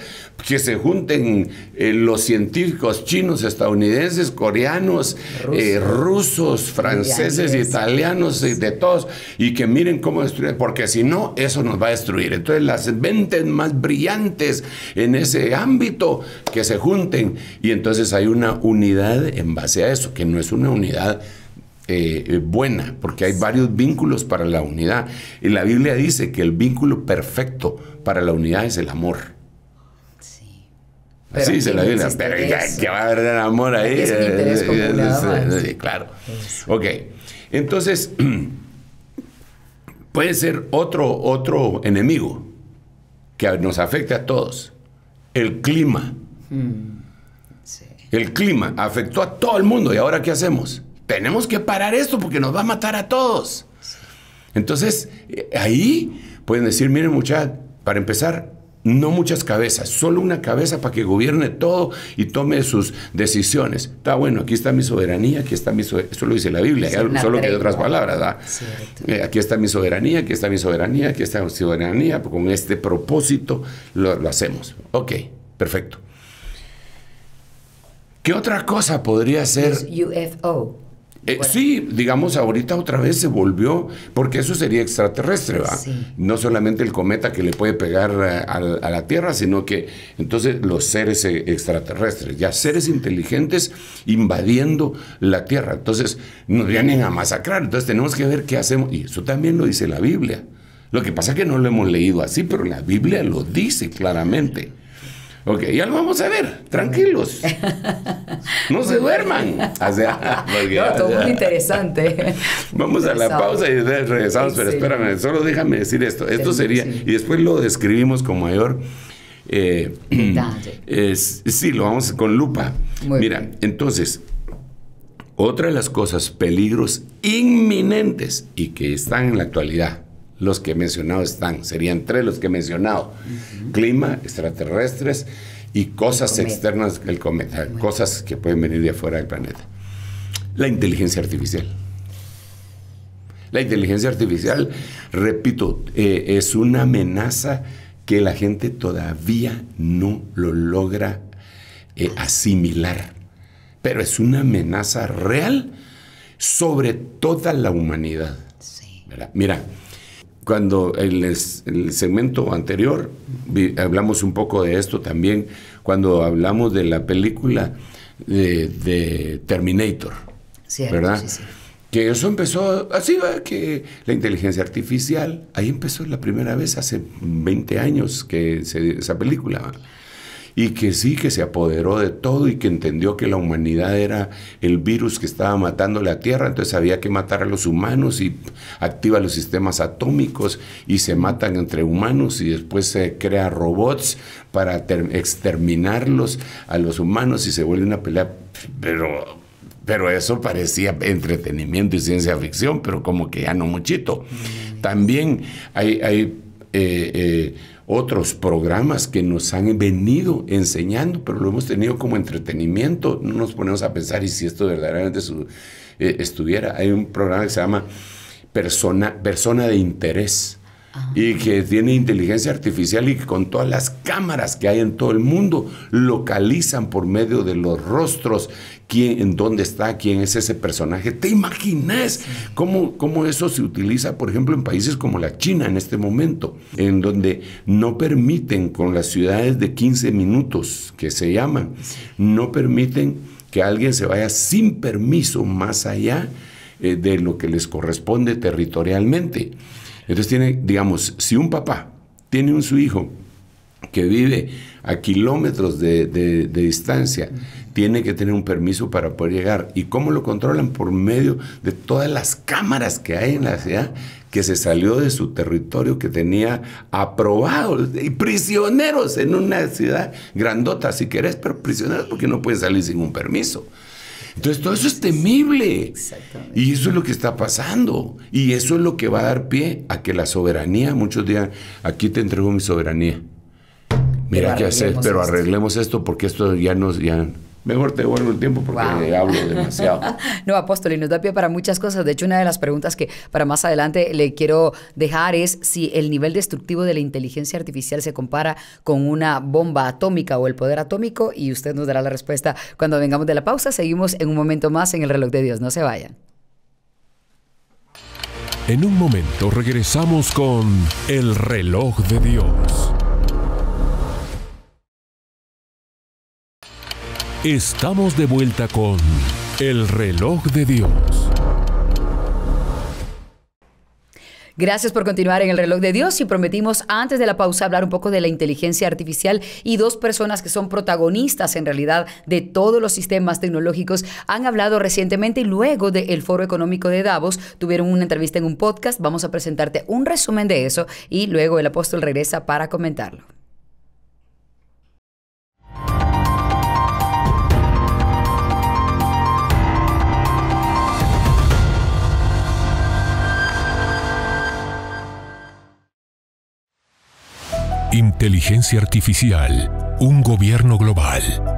Que se junten eh, los científicos chinos, estadounidenses, coreanos, eh, rusos, franceses, italianos, de todos, y que miren cómo destruir, porque si no, eso nos va a destruir. Entonces las mentes más brillantes en ese ámbito que se junten, y entonces hay una unidad en base a eso, que no es una unidad eh, eh, buena, porque hay varios vínculos para la unidad. Y la Biblia dice que el vínculo perfecto para la unidad es el amor. Sí. Así dice la Biblia, pero que va a haber el amor ahí. claro. Ok, entonces puede ser otro, otro enemigo que nos afecte a todos, el clima. Hmm. El clima afectó a todo el mundo y ahora ¿qué hacemos? Tenemos que parar esto porque nos va a matar a todos. Entonces, eh, ahí pueden decir, miren muchachos, para empezar, no muchas cabezas, solo una cabeza para que gobierne todo y tome sus decisiones. Está bueno, aquí está mi soberanía, aquí está mi soberanía, eso lo dice la Biblia, solo que de otras palabras. Eh, aquí está mi soberanía, aquí está mi soberanía, aquí está mi soberanía, con este propósito lo, lo hacemos. Ok, perfecto. ¿Qué otra cosa podría ser? UFO. Eh, sí, digamos, ahorita otra vez se volvió, porque eso sería extraterrestre, ¿va? No solamente el cometa que le puede pegar eh, a, la Tierra, sino que entonces los seres eh, extraterrestres, ya seres inteligentes invadiendo la Tierra. Entonces nos vienen a masacrar, entonces tenemos que ver qué hacemos. Y eso también lo dice la Biblia. Lo que pasa es que no lo hemos leído así, pero la Biblia lo dice claramente. Ok, ya lo vamos a ver, tranquilos. No se duerman. O sea, todo muy interesante. Vamos a la pausa y regresamos, pero espérame, solo déjame decir esto. Esto sería, y después lo describimos con mayor... Eh, sí, lo vamos con lupa. Mira, entonces, otra de las cosas, peligros inminentes y que están en la actualidad, los que he mencionado están, serían tres los que he mencionado, clima, extraterrestres y cosas externas del cometa, cosas que pueden venir de afuera del planeta. La inteligencia artificial. La inteligencia artificial, repito, eh, es una amenaza que la gente todavía no lo logra eh, asimilar. Pero es una amenaza real sobre toda la humanidad. Mira, cuando en el, segmento anterior hablamos un poco de esto también, cuando hablamos de la película de, Terminator, ¿verdad? Que eso empezó así, ¿va? que la inteligencia artificial, ahí empezó la primera vez hace 20 años que se, esa película y que sí, que se apoderó de todo y que entendió que la humanidad era el virus que estaba matando la Tierra, entonces había que matar a los humanos y activa los sistemas atómicos y se matan entre humanos y después se crea robots para exterminarlos a los humanos y se vuelve una pelea, pero pero eso parecía entretenimiento y ciencia ficción, pero como que ya no muchito. Mm. También hay, hay eh, eh, otros programas que nos han venido enseñando, pero lo hemos tenido como entretenimiento. No nos ponemos a pensar y si esto verdaderamente eh, estuviera. Hay un programa que se llama Persona, Persona de Interés y que tiene inteligencia artificial y que con todas las cámaras que hay en todo el mundo localizan por medio de los rostros quién, en dónde está, quién es ese personaje. ¿Te imaginas cómo, cómo eso se utiliza, por ejemplo, en países como la China en este momento, en donde no permiten con las ciudades de 15 minutos que se llaman, no permiten que alguien se vaya sin permiso más allá eh, de lo que les corresponde territorialmente. Entonces tiene, digamos, si un papá tiene un su hijo que vive a kilómetros de, distancia, tiene que tener un permiso para poder llegar. ¿Y cómo lo controlan? Por medio de todas las cámaras que hay en la ciudad, que se salió de su territorio que tenía aprobado, y prisioneros en una ciudad grandota, si querés, pero prisioneros porque no pueden salir sin un permiso. Entonces todo eso es temible. Y eso es lo que está pasando. Y eso es lo que va a dar pie a que la soberanía, muchos digan, aquí te entrego mi soberanía. Mira qué hacer, pero arreglemos esto porque esto ya nos, ya, Mejor te devuelvo el tiempo porque hablo demasiado. no, apóstol, y nos da pie para muchas cosas. De hecho, una de las preguntas que para más adelante le quiero dejar es si el nivel destructivo de la inteligencia artificial se compara con una bomba atómica o el poder atómico. Y usted nos dará la respuesta cuando vengamos de la pausa. Seguimos en un momento más en el reloj de Dios. No se vayan. En un momento regresamos con el reloj de Dios. Estamos de vuelta con El reloj de Dios. Gracias por continuar en el reloj de Dios y prometimos antes de la pausa hablar un poco de la inteligencia artificial y dos personas que son protagonistas en realidad de todos los sistemas tecnológicos han hablado recientemente y luego del Foro Económico de Davos tuvieron una entrevista en un podcast. Vamos a presentarte un resumen de eso y luego el apóstol regresa para comentarlo. Inteligencia Artificial, un gobierno global.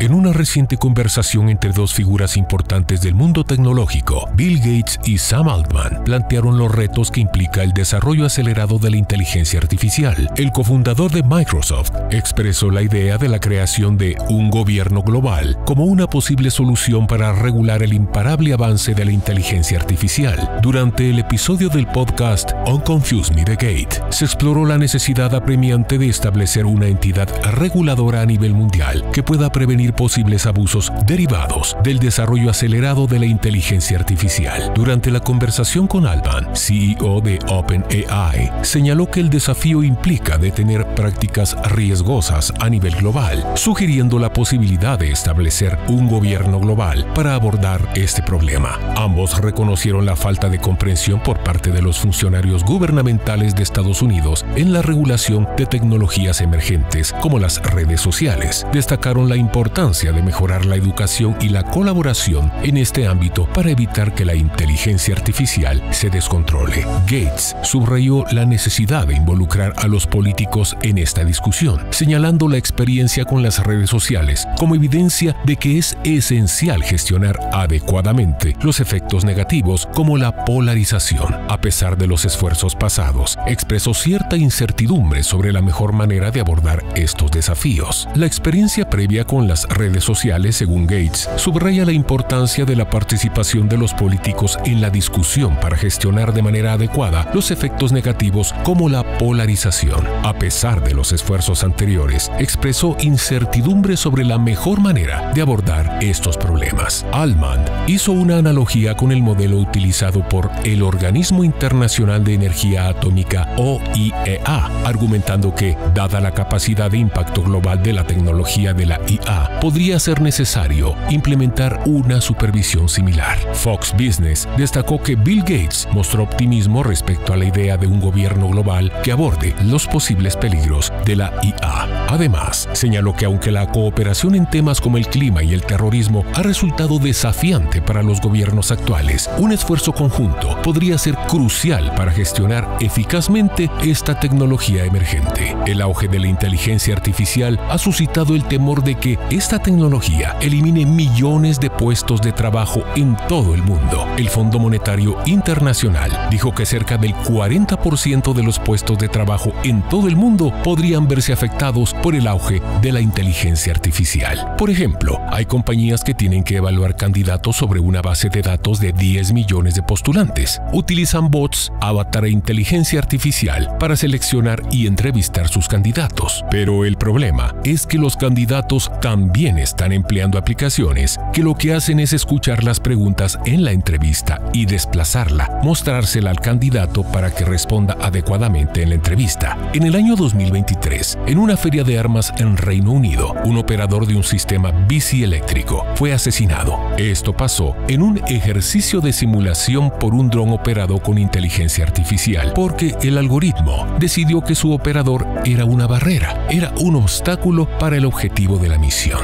En una reciente conversación entre dos figuras importantes del mundo tecnológico, Bill Gates y Sam Altman plantearon los retos que implica el desarrollo acelerado de la inteligencia artificial. El cofundador de Microsoft expresó la idea de la creación de un gobierno global como una posible solución para regular el imparable avance de la inteligencia artificial. Durante el episodio del podcast Unconfuse Me the Gate, se exploró la necesidad apremiante de establecer una entidad reguladora a nivel mundial que pueda prevenir posibles abusos derivados del desarrollo acelerado de la inteligencia artificial. Durante la conversación con Alban, CEO de OpenAI, señaló que el desafío implica detener prácticas riesgosas a nivel global, sugiriendo la posibilidad de establecer un gobierno global para abordar este problema. Ambos reconocieron la falta de comprensión por parte de los funcionarios gubernamentales de Estados Unidos en la regulación de tecnologías emergentes como las redes sociales. Destacaron la importancia de mejorar la educación y la colaboración en este ámbito para evitar que la inteligencia artificial se descontrole. Gates subrayó la necesidad de involucrar a los políticos en esta discusión, señalando la experiencia con las redes sociales como evidencia de que es esencial gestionar adecuadamente los efectos negativos como la polarización. A pesar de los esfuerzos pasados, expresó cierta incertidumbre sobre la mejor manera de abordar estos desafíos. La experiencia previa con las redes sociales, según Gates, subraya la importancia de la participación de los políticos en la discusión para gestionar de manera adecuada los efectos negativos como la polarización. A pesar de los esfuerzos anteriores, expresó incertidumbre sobre la mejor manera de abordar estos problemas. Almand hizo una analogía con el modelo utilizado por el Organismo Internacional de Energía Atómica OIEA, argumentando que, dada la capacidad de impacto global de la tecnología de la IA, podría ser necesario implementar una supervisión similar. Fox Business destacó que Bill Gates mostró optimismo respecto a la idea de un gobierno global que aborde los posibles peligros de la IA. Además, señaló que aunque la cooperación en temas como el clima y el terrorismo ha resultado desafiante para los gobiernos actuales, un esfuerzo conjunto podría ser crucial para gestionar eficazmente esta tecnología emergente. El auge de la inteligencia artificial ha suscitado el temor de que esta tecnología elimine millones de puestos de trabajo en todo el mundo. El Fondo Monetario Internacional dijo que cerca del 40% de los puestos de trabajo en todo el mundo podrían verse afectados por el auge de la inteligencia artificial. Por ejemplo, hay compañías que tienen que evaluar candidatos sobre una base de datos de 10 millones de postulantes. Utilizan bots, avatar e inteligencia artificial para seleccionar y entrevistar sus candidatos. Pero el problema es que los candidatos también están empleando aplicaciones que lo que hacen es escuchar las preguntas en la entrevista y desplazarla, mostrársela al candidato para que responda adecuadamente en la entrevista. En el año 2023, en una feria de armas en Reino Unido, un operador de un sistema bici eléctrico fue asesinado. Esto pasó en un ejercicio de simulación por un dron operado con inteligencia artificial, porque el algoritmo decidió que su operador era una barrera, era un obstáculo para el objetivo de la misión.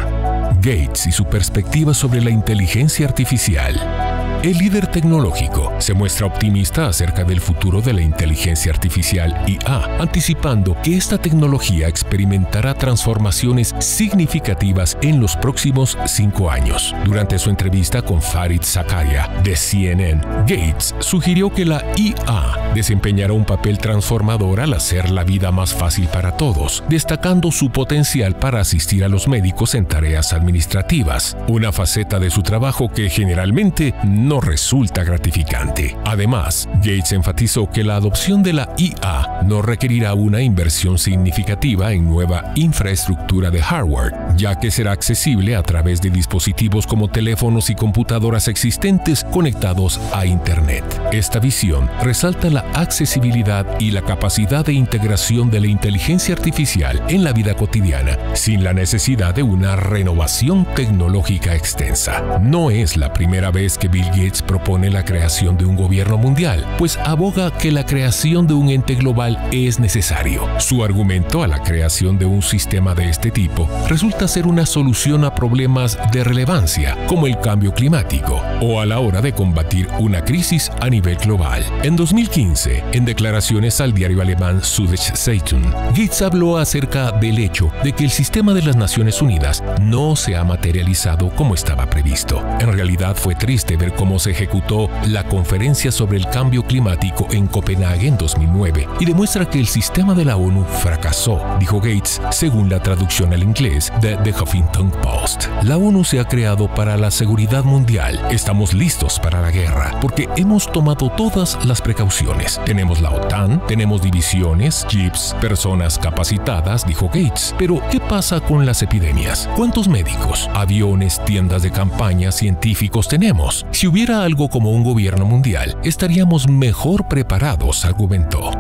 Gates y su perspectiva sobre la inteligencia artificial el líder tecnológico se muestra optimista acerca del futuro de la inteligencia artificial IA, anticipando que esta tecnología experimentará transformaciones significativas en los próximos cinco años. Durante su entrevista con Farid Zakaria de CNN, Gates sugirió que la IA desempeñará un papel transformador al hacer la vida más fácil para todos, destacando su potencial para asistir a los médicos en tareas administrativas, una faceta de su trabajo que generalmente no resulta gratificante. Además, Gates enfatizó que la adopción de la IA no requerirá una inversión significativa en nueva infraestructura de hardware, ya que será accesible a través de dispositivos como teléfonos y computadoras existentes conectados a Internet. Esta visión resalta la accesibilidad y la capacidad de integración de la inteligencia artificial en la vida cotidiana, sin la necesidad de una renovación tecnológica extensa. No es la primera vez que Bill Gates propone la creación de un gobierno mundial, pues aboga que la creación de un ente global es necesario. Su argumento a la creación de un sistema de este tipo resulta ser una solución a problemas de relevancia, como el cambio climático, o a la hora de combatir una crisis a nivel global. En 2015, en declaraciones al diario alemán Süddeutsche Zeitung, Gates habló acerca del hecho de que el sistema de las Naciones Unidas no se ha materializado como estaba previsto. En realidad fue triste ver cómo cómo se ejecutó la conferencia sobre el cambio climático en Copenhague en 2009 y demuestra que el sistema de la ONU fracasó, dijo Gates, según la traducción al inglés de The Huffington Post. La ONU se ha creado para la seguridad mundial. Estamos listos para la guerra porque hemos tomado todas las precauciones. Tenemos la OTAN, tenemos divisiones, chips, personas capacitadas, dijo Gates. Pero, ¿qué pasa con las epidemias? ¿Cuántos médicos, aviones, tiendas de campaña, científicos tenemos? Si hubiera algo como un gobierno mundial, estaríamos mejor preparados, argumentó.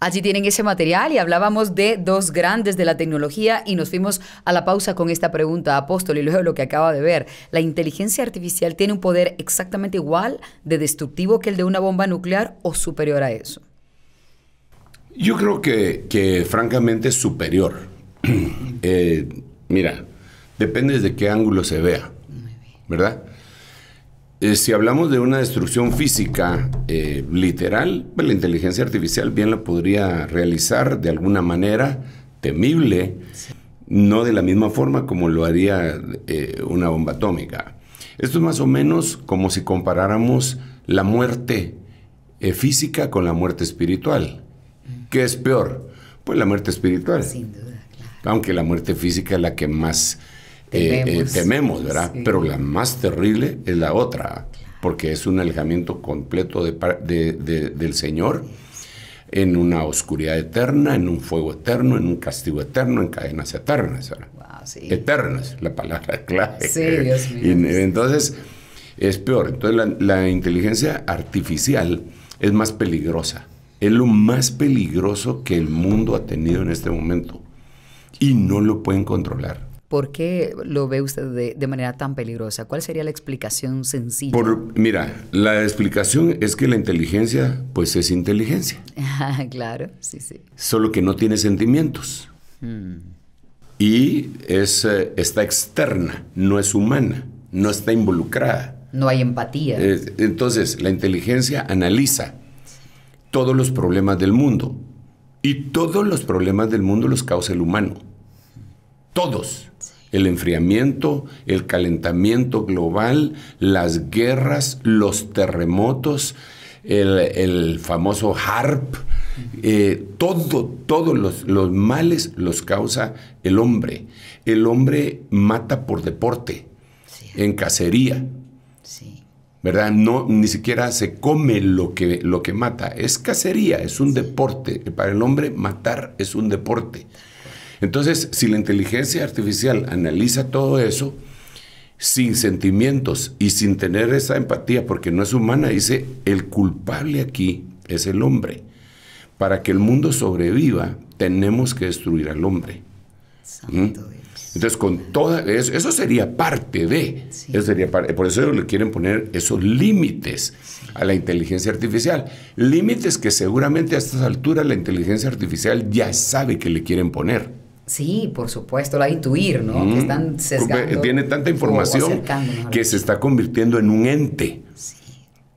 Allí tienen ese material y hablábamos de dos grandes de la tecnología y nos fuimos a la pausa con esta pregunta, Apóstol, y luego lo que acaba de ver. ¿La inteligencia artificial tiene un poder exactamente igual de destructivo que el de una bomba nuclear o superior a eso? Yo creo que, que francamente es superior. eh, mira, depende de qué ángulo se vea, ¿verdad? Eh, si hablamos de una destrucción física eh, literal, pues la inteligencia artificial bien la podría realizar de alguna manera temible, no de la misma forma como lo haría eh, una bomba atómica. Esto es más o menos como si comparáramos la muerte física con la muerte espiritual. ¿Qué es peor? Pues la muerte espiritual. Sin duda. Aunque la muerte física es la que más eh, Tememos. eh, tememos, ¿verdad? Sí. Pero la más terrible es la otra, porque es un alejamiento completo de par- de- de- del Señor en una oscuridad eterna, en un fuego eterno, en un castigo eterno, en cadenas eternas. ¿verdad? Wow, sí. Eternas, la palabra clave. Sí, Dios mío. Y entonces es peor. Entonces la, la inteligencia artificial es más peligrosa. Es lo más peligroso que el mundo ha tenido en este momento. Y no lo pueden controlar. ¿Por qué lo ve usted de, de manera tan peligrosa? ¿Cuál sería la explicación sencilla? Por, mira, la explicación es que la inteligencia, pues es inteligencia, claro, sí, sí. solo que no tiene sentimientos. Y es, eh, está externa, no es humana, no está involucrada. No hay empatía. Eh, entonces, la inteligencia analiza todos los problemas del mundo. Y todos los problemas del mundo los causa el humano. Todos. El enfriamiento, el calentamiento global, las guerras, los terremotos, el, el famoso HARP, eh, todo, todos los, los males los causa el hombre. El hombre mata por deporte, Sí, en cacería. ¿Verdad? No, ni siquiera se come lo que, lo que mata. Es cacería, es un deporte. Para el hombre matar es un deporte. Entonces, si la inteligencia artificial analiza todo eso, sin sentimientos y sin tener esa empatía, porque no es humana, dice, el culpable aquí es el hombre. Para que el mundo sobreviva, tenemos que destruir al hombre. Santo. Entonces, con toda eso, eso sería parte de, Sí. eso sería par- por eso le quieren poner esos límites a la inteligencia artificial, límites que seguramente a estas alturas la inteligencia artificial ya sabe que le quieren poner. Sí, por supuesto, la intuir, ¿no? Que están sesgando. Tiene tanta información que se está convirtiendo en un ente,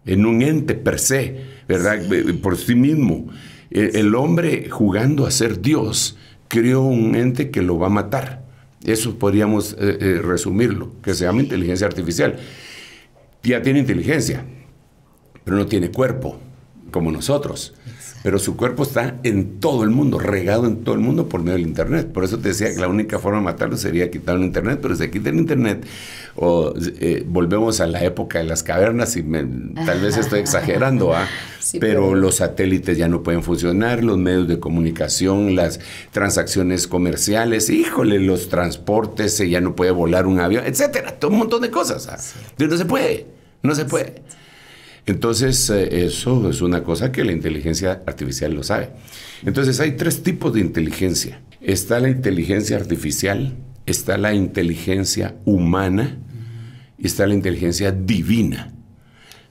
en un ente per se, ¿verdad? Por sí mismo. Eh, El hombre jugando a ser Dios creó un ente que lo va a matar. Eso podríamos eh, eh, resumirlo, que se llama inteligencia artificial. Ya tiene inteligencia, pero no tiene cuerpo, como nosotros. Pero su cuerpo está en todo el mundo, regado en todo el mundo por medio del Internet. Por eso te decía que la única forma de matarlo sería quitarlo el Internet, pero si se quita el Internet, o eh, volvemos a la época de las cavernas, y me- tal vez estoy exagerando, ¿ah? Sí, pero, pero- los satélites ya no pueden funcionar, los medios de comunicación, las transacciones comerciales, híjole, los transportes, eh, ya no puede volar un avión, etcétera, todo un montón de cosas. ¿ah? No se puede, no se puede. Entonces, eh, eso es una cosa que la inteligencia artificial lo sabe. Entonces, hay tres tipos de inteligencia. Está la inteligencia artificial, está la inteligencia humana y está la inteligencia divina.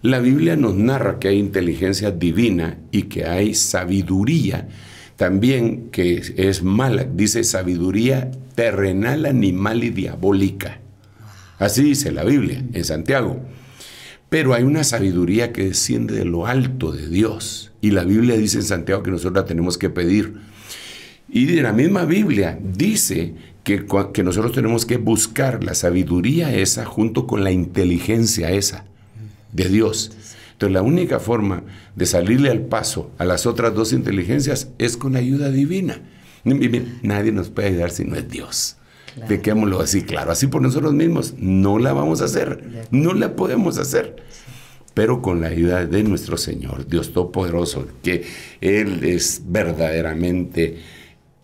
La Biblia nos narra que hay inteligencia divina y que hay sabiduría también que es- es mala. Dice sabiduría terrenal, animal y diabólica. Así dice la Biblia en Santiago. Pero hay una sabiduría que desciende de lo alto de Dios. Y la Biblia dice en Santiago que nosotros la tenemos que pedir. Y la misma Biblia dice que, que, nosotros tenemos que buscar la sabiduría esa junto con la inteligencia esa de Dios. Entonces la única forma de salirle al paso a las otras dos inteligencias es con ayuda divina. Nadie nos puede ayudar si no es Dios. Claro. Dejémoslo así, claro. Así por nosotros mismos no la vamos a hacer. No la podemos hacer. Pero con la ayuda de nuestro Señor, Dios Todopoderoso, que Él es verdaderamente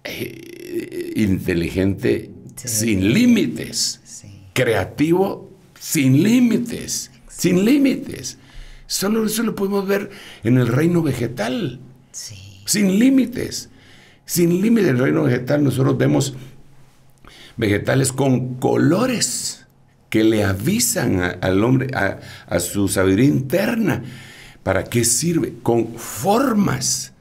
eh, inteligente sin límites, creativo sin límites, sin límites. Solo eso lo podemos ver en el reino vegetal, sin límites. Sin límites en el reino vegetal nosotros vemos vegetales con colores que le avisan al hombre, a, a, su sabiduría interna. ¿Para qué sirve? Con formas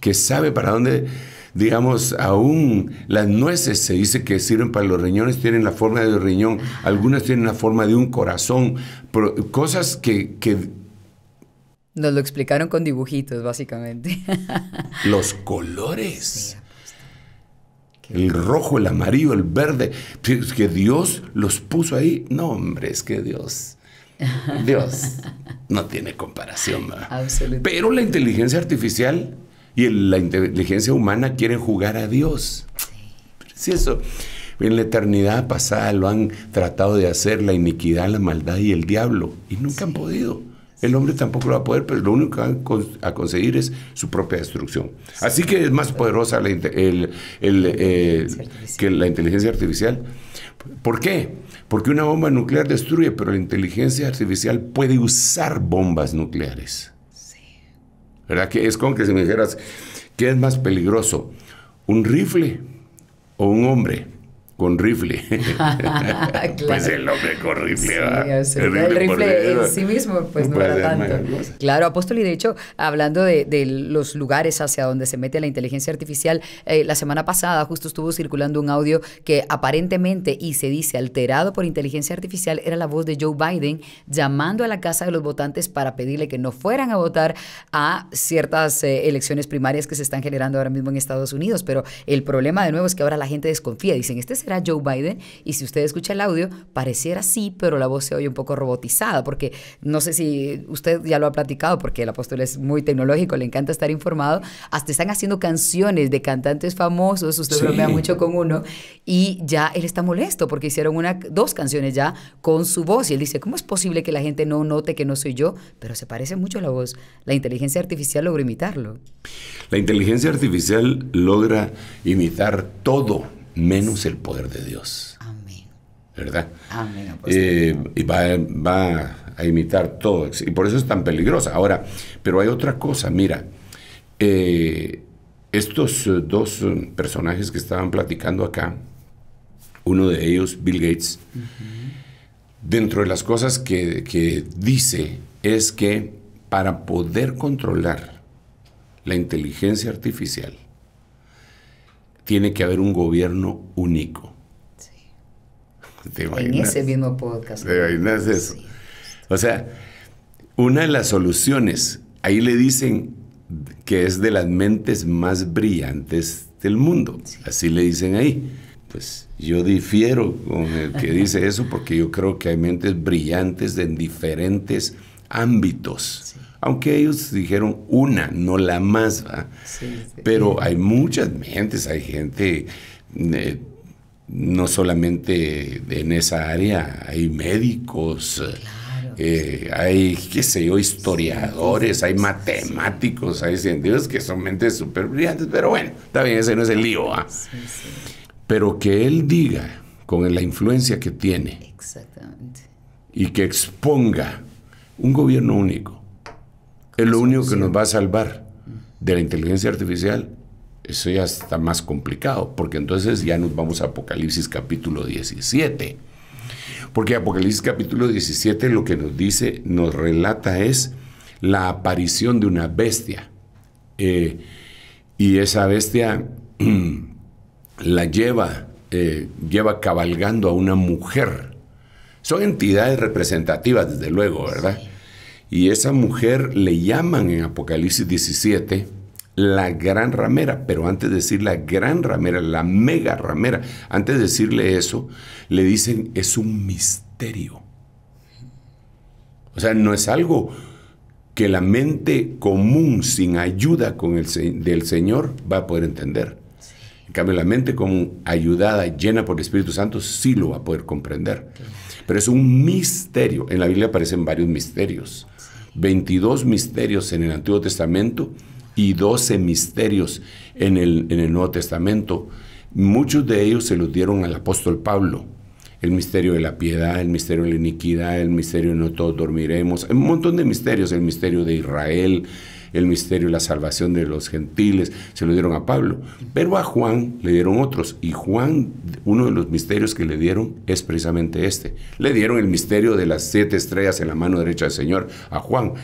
que sabe para dónde digamos, aún las nueces se dice que sirven para los riñones, tienen la forma de un riñón, algunas tienen la forma de un corazón, cosas que, Nos lo explicaron con dibujitos, básicamente. Los colores. El rojo, el amarillo, el verde, que Dios los puso ahí. No, hombre, es que Dios... Dios no tiene comparación. Pero la inteligencia artificial y la inteligencia humana quieren jugar a Dios. Si eso, en la eternidad pasada lo han tratado de hacer la iniquidad, la maldad y el diablo, y nunca han podido. El hombre tampoco lo va a poder, pero lo único que van a conseguir es su propia destrucción. Así que es más poderosa la, el, eh, que la inteligencia artificial. ¿Por qué? Porque una bomba nuclear destruye, pero la inteligencia artificial puede usar bombas nucleares. ¿verdad? Que es como que si me dijeras, ¿qué es más peligroso? ¿Un rifle o un hombre? Con rifle. Pues el hombre con rifle. el, rifle, en sí mismo, pues no era tanto. Claro, apóstol, y de hecho, hablando de, los lugares hacia donde se mete la inteligencia artificial, eh, la semana pasada justo estuvo circulando un audio que aparentemente, y se dice alterado por inteligencia artificial, era la voz de Joe Biden llamando a la casa de los votantes para pedirle que no fueran a votar a ciertas eh, elecciones primarias que se están generando ahora mismo en Estados Unidos. Pero el problema de nuevo es que ahora la gente desconfía. Dicen, este es Joe Biden y si usted escucha el audio, pareciera sí, pero la voz se oye un poco robotizada, porque no sé si usted ya lo ha platicado, porque el apóstol es muy tecnológico, le encanta estar informado, hasta están haciendo canciones de cantantes famosos, usted sí. bromea mucho con uno, y ya él está molesto porque hicieron una, dos canciones ya con su voz y él dice, ¿cómo es posible que la gente no note que no soy yo? Pero se parece mucho a la voz. La inteligencia artificial logra imitarlo. La inteligencia artificial logra imitar todo menos el poder de Dios. Amén. ¿Verdad? Amén. Eh, y va, a imitar todo. Y por eso es tan peligrosa. Ahora, pero hay otra cosa, mira. Eh, estos dos personajes que estaban platicando acá, uno de ellos, Bill Gates, dentro de las cosas que, que dice es que para poder controlar la inteligencia artificial, tiene que haber un gobierno único. Sí. en ese mismo podcast. ¿Te imaginas eso? O sea, una de las soluciones, ahí le dicen que es de las mentes más brillantes del mundo. Así le dicen ahí. Pues yo difiero con el que dice eso porque yo creo que hay mentes brillantes en diferentes ámbitos. Aunque ellos dijeron una, no la más, ¿va? Pero hay muchas mentes, hay gente, eh, no solamente en esa área, hay médicos, eh, hay, qué sé yo, historiadores, hay matemáticos, hay científicos que son mentes súper brillantes, pero bueno, está bien, ese no es el lío, ¿va? Pero que él diga, con la influencia que tiene, y que exponga un gobierno único, es lo único que nos va a salvar de la inteligencia artificial. Eso ya está más complicado, porque entonces ya nos vamos a Apocalipsis capítulo 17. Porque Apocalipsis capítulo 17 lo que nos dice, nos relata es la aparición de una bestia. Eh, y esa bestia la lleva, eh, lleva cabalgando a una mujer. Son entidades representativas, desde luego, ¿verdad? Y esa mujer le llaman en Apocalipsis 17 la gran ramera, pero antes de decir la gran ramera, la mega ramera, antes de decirle eso, le dicen es un misterio. O sea, no es algo que la mente común sin ayuda con el, del Señor va a poder entender. En cambio, la mente común ayudada, llena por el Espíritu Santo, sí lo va a poder comprender. Pero es un misterio. En la Biblia aparecen varios misterios. 22 misterios en el Antiguo Testamento y 12 misterios en el, en el Nuevo Testamento. Muchos de ellos se los dieron al apóstol Pablo el misterio de la piedad, el misterio de la iniquidad, el misterio de no todos dormiremos, un montón de misterios, el misterio de Israel, el misterio de la salvación de los gentiles, se lo dieron a Pablo. Pero a Juan le dieron otros. Y Juan, uno de los misterios que le dieron es precisamente este. Le dieron el misterio de las siete estrellas en la mano derecha del Señor a Juan.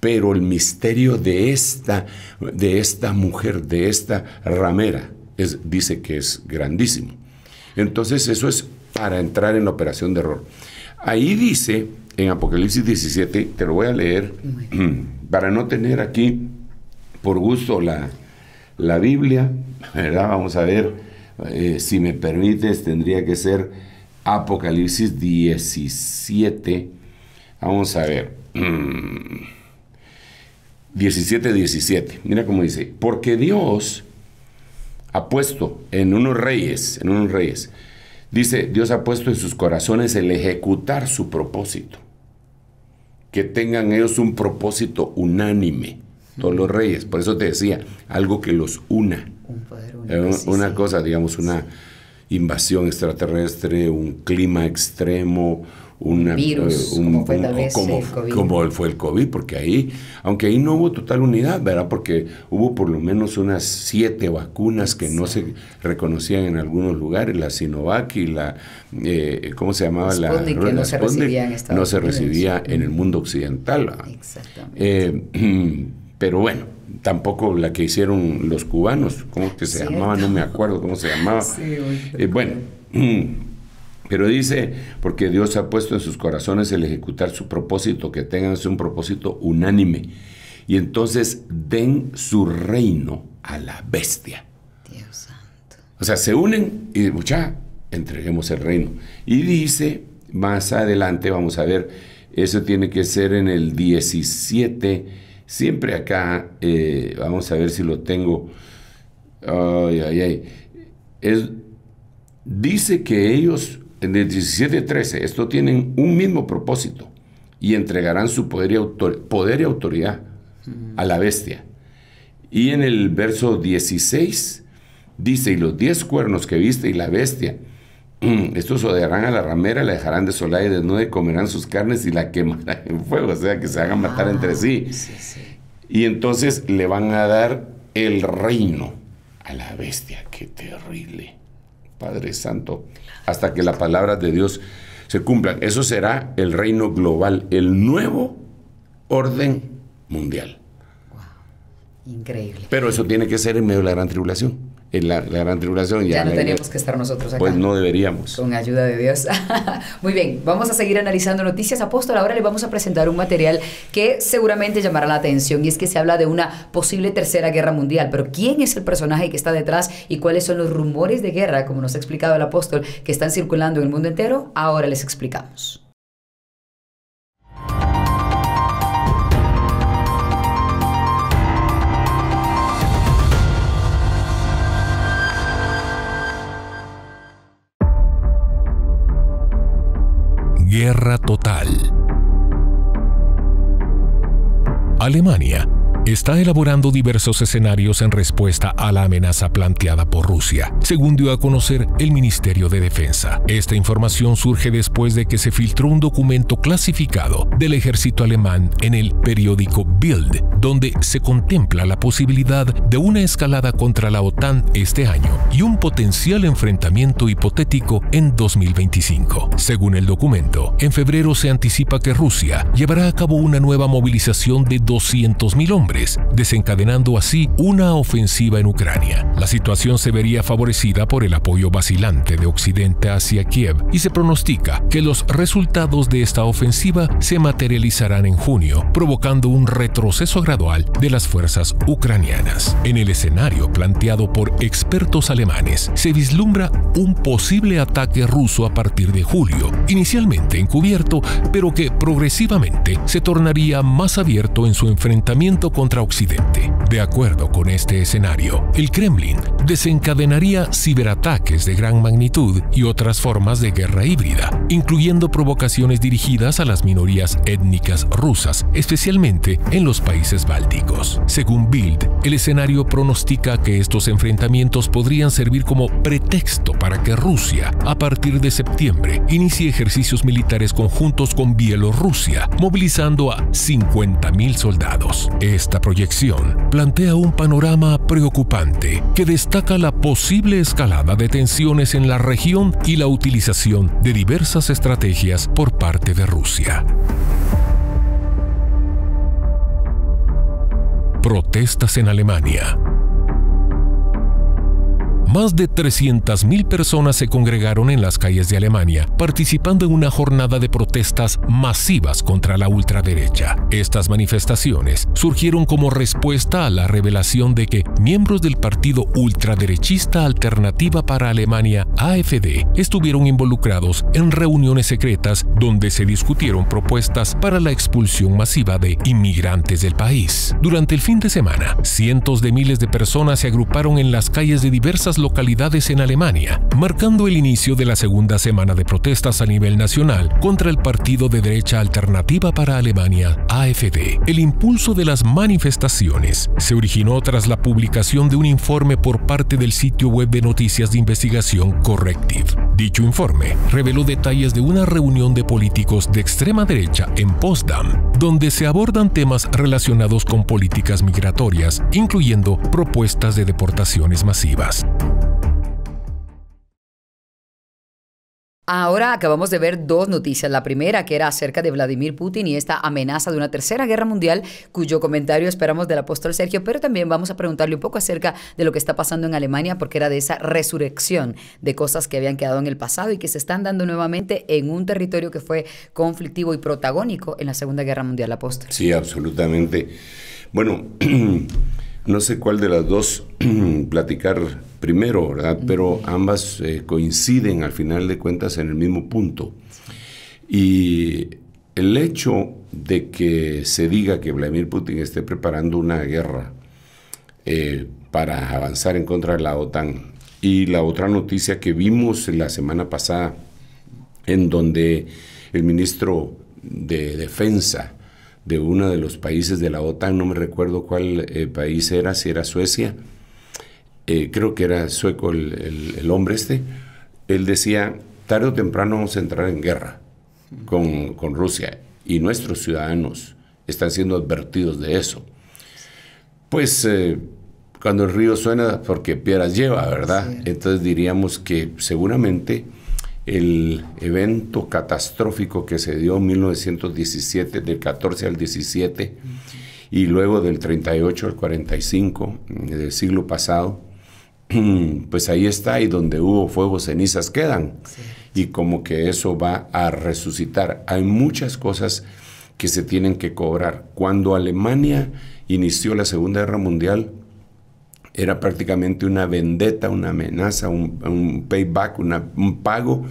Pero el misterio de esta, de esta mujer, de esta ramera, es, dice que es grandísimo. Entonces eso es para entrar en la operación de error. Ahí dice, en Apocalipsis 17, te lo voy a leer, para no tener aquí por gusto la, la Biblia, ¿verdad? Vamos a ver, eh, si me permites, tendría que ser Apocalipsis 17. Vamos a ver. 17, 17. Mira cómo dice. Porque Dios ha puesto en unos reyes, en unos reyes, Dice, Dios ha puesto en sus corazones el ejecutar su propósito. Que tengan ellos un propósito unánime, todos los reyes. Por eso te decía, algo que los una. Eh, una cosa, digamos, una invasión extraterrestre, un clima extremo, un virus, como fue vez el COVID. Como fue el COVID, porque ahí, aunque ahí no hubo total unidad, ¿verdad? Porque hubo por lo menos unas siete vacunas que no se reconocían en algunos lugares, la Sinovac y la, eh, ¿cómo se llamaba? la, que no se recibía en No se recibía en el mundo occidental. Exactamente. Eh, pero bueno, tampoco la que hicieron los cubanos, ¿cómo que se llamaba? No me acuerdo cómo se llamaba. Sí, eh, bueno, pero dice, porque Dios ha puesto en sus corazones el ejecutar su propósito, que tengan un propósito unánime. Y entonces den su reino a la bestia. Dios santo. O sea, se unen y ya, entreguemos el reino. Y dice, más adelante, vamos a ver, eso tiene que ser en el 17, siempre acá, eh, vamos a ver si lo tengo. Ay, ay, ay. Es, dice que ellos en el 17-13, esto tienen un mismo propósito y entregarán su poder y, poder y autoridad a la bestia. Y en el verso 16 dice, y los diez cuernos que viste y la bestia, estos odiarán a la ramera, la dejarán desolada y desnuda y comerán sus carnes y la quemarán en fuego, o sea, que se hagan matar entre sí. Y entonces le van a dar el reino a la bestia, qué terrible. Padre Santo, hasta que la palabra de Dios se cumpla. Eso será el reino global, el nuevo orden mundial. Increíble. Pero eso tiene que ser en medio de la gran tribulación en la, gran tribulación. Ya, no teníamos que estar nosotros acá. Pues no deberíamos. Con ayuda de Dios. Muy bien, vamos a seguir analizando noticias. Apóstol, ahora le vamos a presentar un material que seguramente llamará la atención y es que se habla de una posible tercera guerra mundial. Pero ¿quién es el personaje que está detrás y cuáles son los rumores de guerra, como nos ha explicado el apóstol, que están circulando en el mundo entero? Ahora les explicamos. Guerra total. Alemania está elaborando diversos escenarios en respuesta a la amenaza planteada por Rusia, según dio a conocer el Ministerio de Defensa. Esta información surge después de que se filtró un documento clasificado del ejército alemán en el periódico Bild, donde se contempla la posibilidad de una escalada contra la OTAN este año y un potencial enfrentamiento hipotético en 2025. Según el documento, en febrero se anticipa que Rusia llevará a cabo una nueva movilización de 200.000 hombres desencadenando así una ofensiva en Ucrania. La situación se vería favorecida por el apoyo vacilante de Occidente hacia Kiev y se pronostica que los resultados de esta ofensiva se materializarán en junio, provocando un retroceso gradual de las fuerzas ucranianas. En el escenario planteado por expertos alemanes, se vislumbra un posible ataque ruso a partir de julio, inicialmente encubierto, pero que progresivamente se tornaría más abierto en su enfrentamiento contra Occidente. De acuerdo con este escenario, el Kremlin desencadenaría ciberataques de gran magnitud y otras formas de guerra híbrida, incluyendo provocaciones dirigidas a las minorías étnicas rusas, especialmente en los países bálticos. Según Bild, el escenario pronostica que estos enfrentamientos podrían servir como pretexto para que Rusia, a partir de septiembre, inicie ejercicios militares conjuntos con Bielorrusia, movilizando a 50.000 soldados. Esta proyección plantea un panorama preocupante que destaca la posible escalada de tensiones en la región y la utilización de diversas estrategias por parte de Rusia. Protestas en Alemania. Más de 300.000 personas se congregaron en las calles de Alemania, participando en una jornada de protestas masivas contra la ultraderecha. Estas manifestaciones surgieron como respuesta a la revelación de que miembros del partido ultraderechista Alternativa para Alemania, AFD, estuvieron involucrados en reuniones secretas donde se discutieron propuestas para la expulsión masiva de inmigrantes del país. Durante el fin de semana, cientos de miles de personas se agruparon en las calles de diversas localidades en Alemania, marcando el inicio de la segunda semana de protestas a nivel nacional contra el partido de derecha alternativa para Alemania, AFD. El impulso de las manifestaciones se originó tras la publicación de un informe por parte del sitio web de noticias de investigación Corrective. Dicho informe reveló detalles de una reunión de políticos de extrema derecha en Potsdam, donde se abordan temas relacionados con políticas migratorias, incluyendo propuestas de deportaciones masivas. Ahora acabamos de ver dos noticias. La primera, que era acerca de Vladimir Putin y esta amenaza de una tercera guerra mundial, cuyo comentario esperamos del apóstol Sergio, pero también vamos a preguntarle un poco acerca de lo que está pasando en Alemania, porque era de esa resurrección de cosas que habían quedado en el pasado y que se están dando nuevamente en un territorio que fue conflictivo y protagónico en la Segunda Guerra Mundial, apóstol. Sí, absolutamente. Bueno, no sé cuál de las dos platicar primero, ¿verdad? Pero ambas eh, coinciden al final de cuentas en el mismo punto. Y el hecho de que se diga que Vladimir Putin esté preparando una guerra eh, para avanzar en contra de la OTAN y la otra noticia que vimos la semana pasada en donde el ministro de Defensa de uno de los países de la OTAN, no me recuerdo cuál eh, país era, si era Suecia, eh, creo que era sueco el, hombre este, él decía, tarde o temprano vamos a entrar en guerra con, Rusia y nuestros ciudadanos están siendo advertidos de eso. Pues eh, cuando el río suena porque piedras lleva, ¿verdad? Entonces diríamos que seguramente el evento catastrófico que se dio en 1917, del 14 al 17, y luego del 38 al 45 del siglo pasado, pues ahí está, y donde hubo fuego, cenizas quedan. Y como que eso va a resucitar. Hay muchas cosas que se tienen que cobrar. Cuando Alemania inició la Segunda Guerra Mundial, era prácticamente una vendetta, una amenaza, un, payback, un pago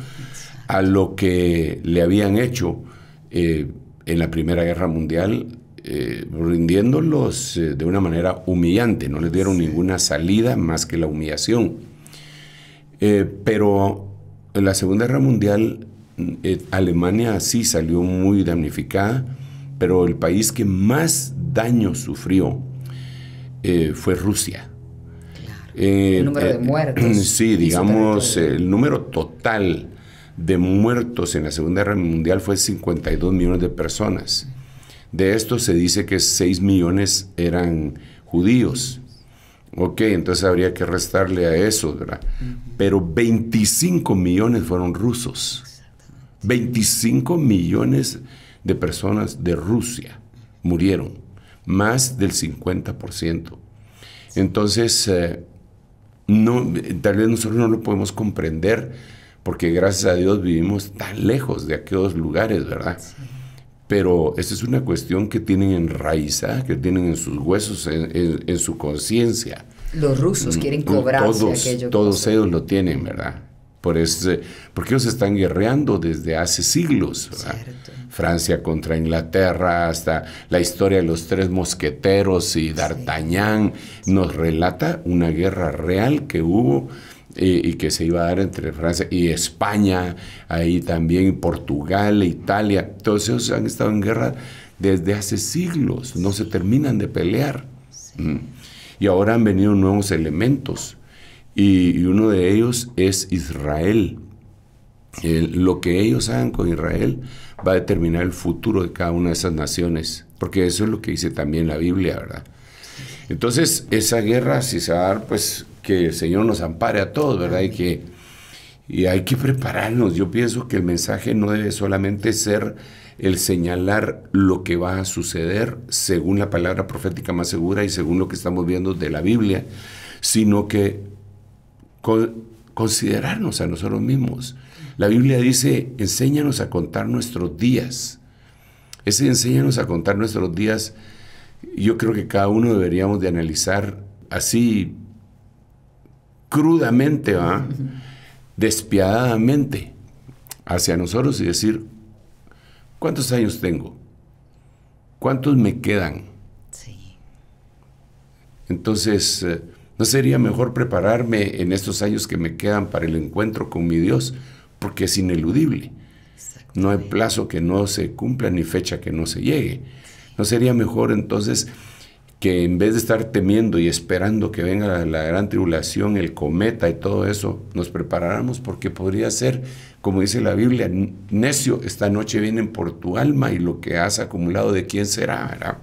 a lo que le habían hecho eh, en la Primera Guerra Mundial, eh, rindiéndolos eh, de una manera humillante, no les dieron ninguna salida más que la humillación. pero en la Segunda Guerra Mundial, Alemania sí salió muy damnificada, pero el país que más daño sufrió fue Rusia. El número de muertos. Sí, digamos, el número total de muertos en la Segunda Guerra Mundial fue 52 millones de personas. De estos se dice que 6 millones eran judíos. Ok, entonces habría que restarle a eso, ¿verdad? Pero 25 millones fueron rusos. 25 millones de personas de Rusia murieron. más del 50%. Entonces, eh, no, tal vez nosotros no lo podemos comprender porque gracias a Dios vivimos tan lejos de aquellos lugares, ¿verdad? Pero esta es una cuestión que tienen enraizada, que tienen en sus huesos, en, su conciencia. Los rusos mm, quieren cobrarse todos, aquello. Todos ellos lo tienen, ¿verdad? Por ese, porque ellos están guerreando desde hace siglos. Francia contra Inglaterra, hasta la historia de los tres mosqueteros y D'Artagnan nos relata una guerra real que hubo eh, y que se iba a dar entre Francia y España, ahí también Portugal, Italia, todos ellos han estado en guerra desde hace siglos, no se terminan de pelear. Mm. Y ahora han venido nuevos elementos y, uno de ellos es Israel. lo que ellos hagan con Israel va a determinar el futuro de cada una de esas naciones, porque eso es lo que dice también la Biblia, ¿verdad? Entonces, esa guerra, si se va a dar, pues que el Señor nos ampare a todos, ¿verdad? Y que y hay que prepararnos. Yo pienso que el mensaje no debe solamente ser el señalar lo que va a suceder según la palabra profética más segura y según lo que estamos viendo de la Biblia, sino que considerarnos a nosotros mismos. La Biblia dice, enséñanos a contar nuestros días. Ese enséñanos a contar nuestros días, yo creo que cada uno deberíamos de analizar así crudamente, ¿va? despiadadamente hacia nosotros y decir, ¿cuántos años tengo? ¿Cuántos me quedan? Sí. Entonces, eh, ¿No sería mejor prepararme en estos años que me quedan para el encuentro con mi Dios? Porque es ineludible. No hay plazo que no se cumpla ni fecha que no se llegue. ¿No sería mejor entonces que en vez de estar temiendo y esperando que venga la, gran tribulación, el cometa y todo eso, nos preparáramos porque podría ser, como dice la Biblia, necio, esta noche vienen por tu alma y lo que has acumulado de quién será,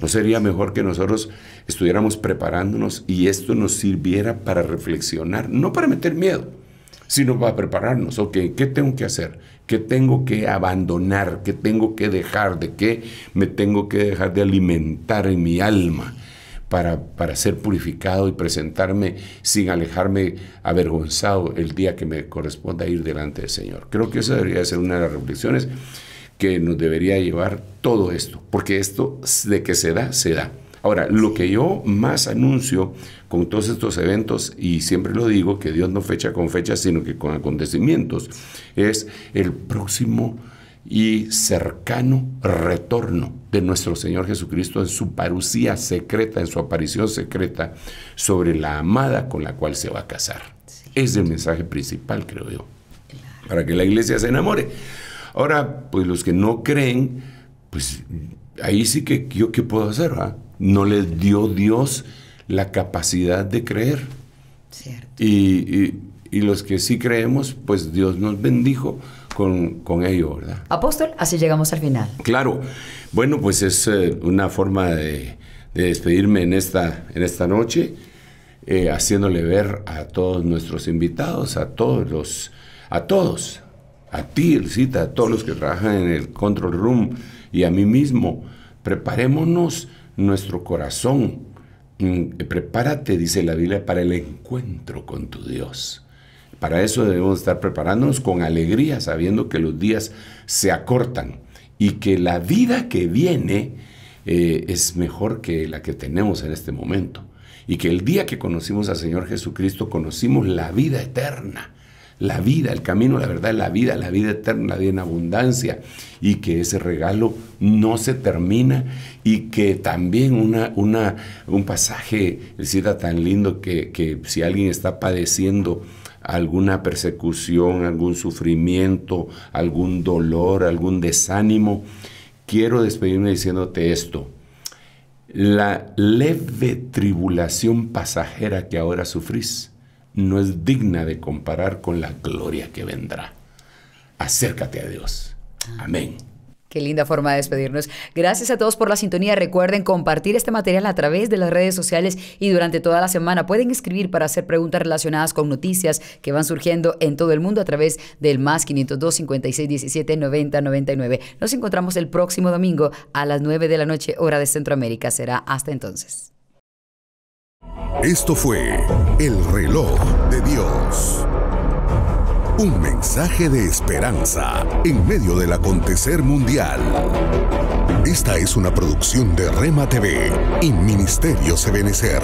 ¿No sería mejor que nosotros estuviéramos preparándonos y esto nos sirviera para reflexionar, no para meter miedo, sino para prepararnos. Ok, ¿qué tengo que hacer? ¿Qué tengo que abandonar? ¿Qué tengo que dejar? ¿De qué me tengo que dejar de alimentar en mi alma? Para, para, ser purificado y presentarme sin alejarme avergonzado el día que me corresponda ir delante del Señor. Creo que esa debería ser una de las reflexiones que nos debería llevar todo esto, porque esto de que se da, se da. Ahora, lo que yo más anuncio con todos estos eventos, y siempre lo digo, que Dios no fecha con fechas, sino que con acontecimientos, es el próximo y cercano retorno de nuestro Señor Jesucristo en su parucía secreta, en su aparición secreta, sobre la amada con la cual se va a casar. Es el mensaje principal, creo yo, para que la iglesia se enamore. Ahora, pues los que no creen, pues ahí sí que yo qué puedo hacer, ¿ah? No les dio Dios la capacidad de creer. Cierto. Y, los que sí creemos, pues Dios nos bendijo con, con, ello, ¿verdad? Apóstol, así llegamos al final. Claro. Bueno, pues es eh, una forma de, despedirme en esta, en esta noche, eh, haciéndole ver a todos nuestros invitados, a todos los, a todos, a ti, Elcita, a todos los que trabajan en el control room y a mí mismo, preparémonos nuestro corazón. Mm, prepárate, dice la Biblia, para el encuentro con tu Dios. Para eso debemos estar preparándonos con alegría, sabiendo que los días se acortan y que la vida que viene eh, es mejor que la que tenemos en este momento. Y que el día que conocimos al Señor Jesucristo, conocimos la vida eterna la vida, el camino, la verdad, la vida, la vida eterna, la vida en abundancia, y que ese regalo no se termina, y que también una, una, un pasaje, cita tan lindo que, que si alguien está padeciendo alguna persecución, algún sufrimiento, algún dolor, algún desánimo, quiero despedirme diciéndote esto. La leve tribulación pasajera que ahora sufrís no es digna de comparar con la gloria que vendrá. Acércate a Dios. Amén. Qué linda forma de despedirnos. Gracias a todos por la sintonía. Recuerden compartir este material a través de las redes sociales y durante toda la semana pueden escribir para hacer preguntas relacionadas con noticias que van surgiendo en todo el mundo a través del más 502 56 17 90 99. Nos encontramos el próximo domingo a las 9 de la noche, hora de Centroamérica. Será hasta entonces. Esto fue El reloj de Dios. Un mensaje de esperanza en medio del acontecer mundial. Esta es una producción de Rema TV y Ministerio Sebenecer.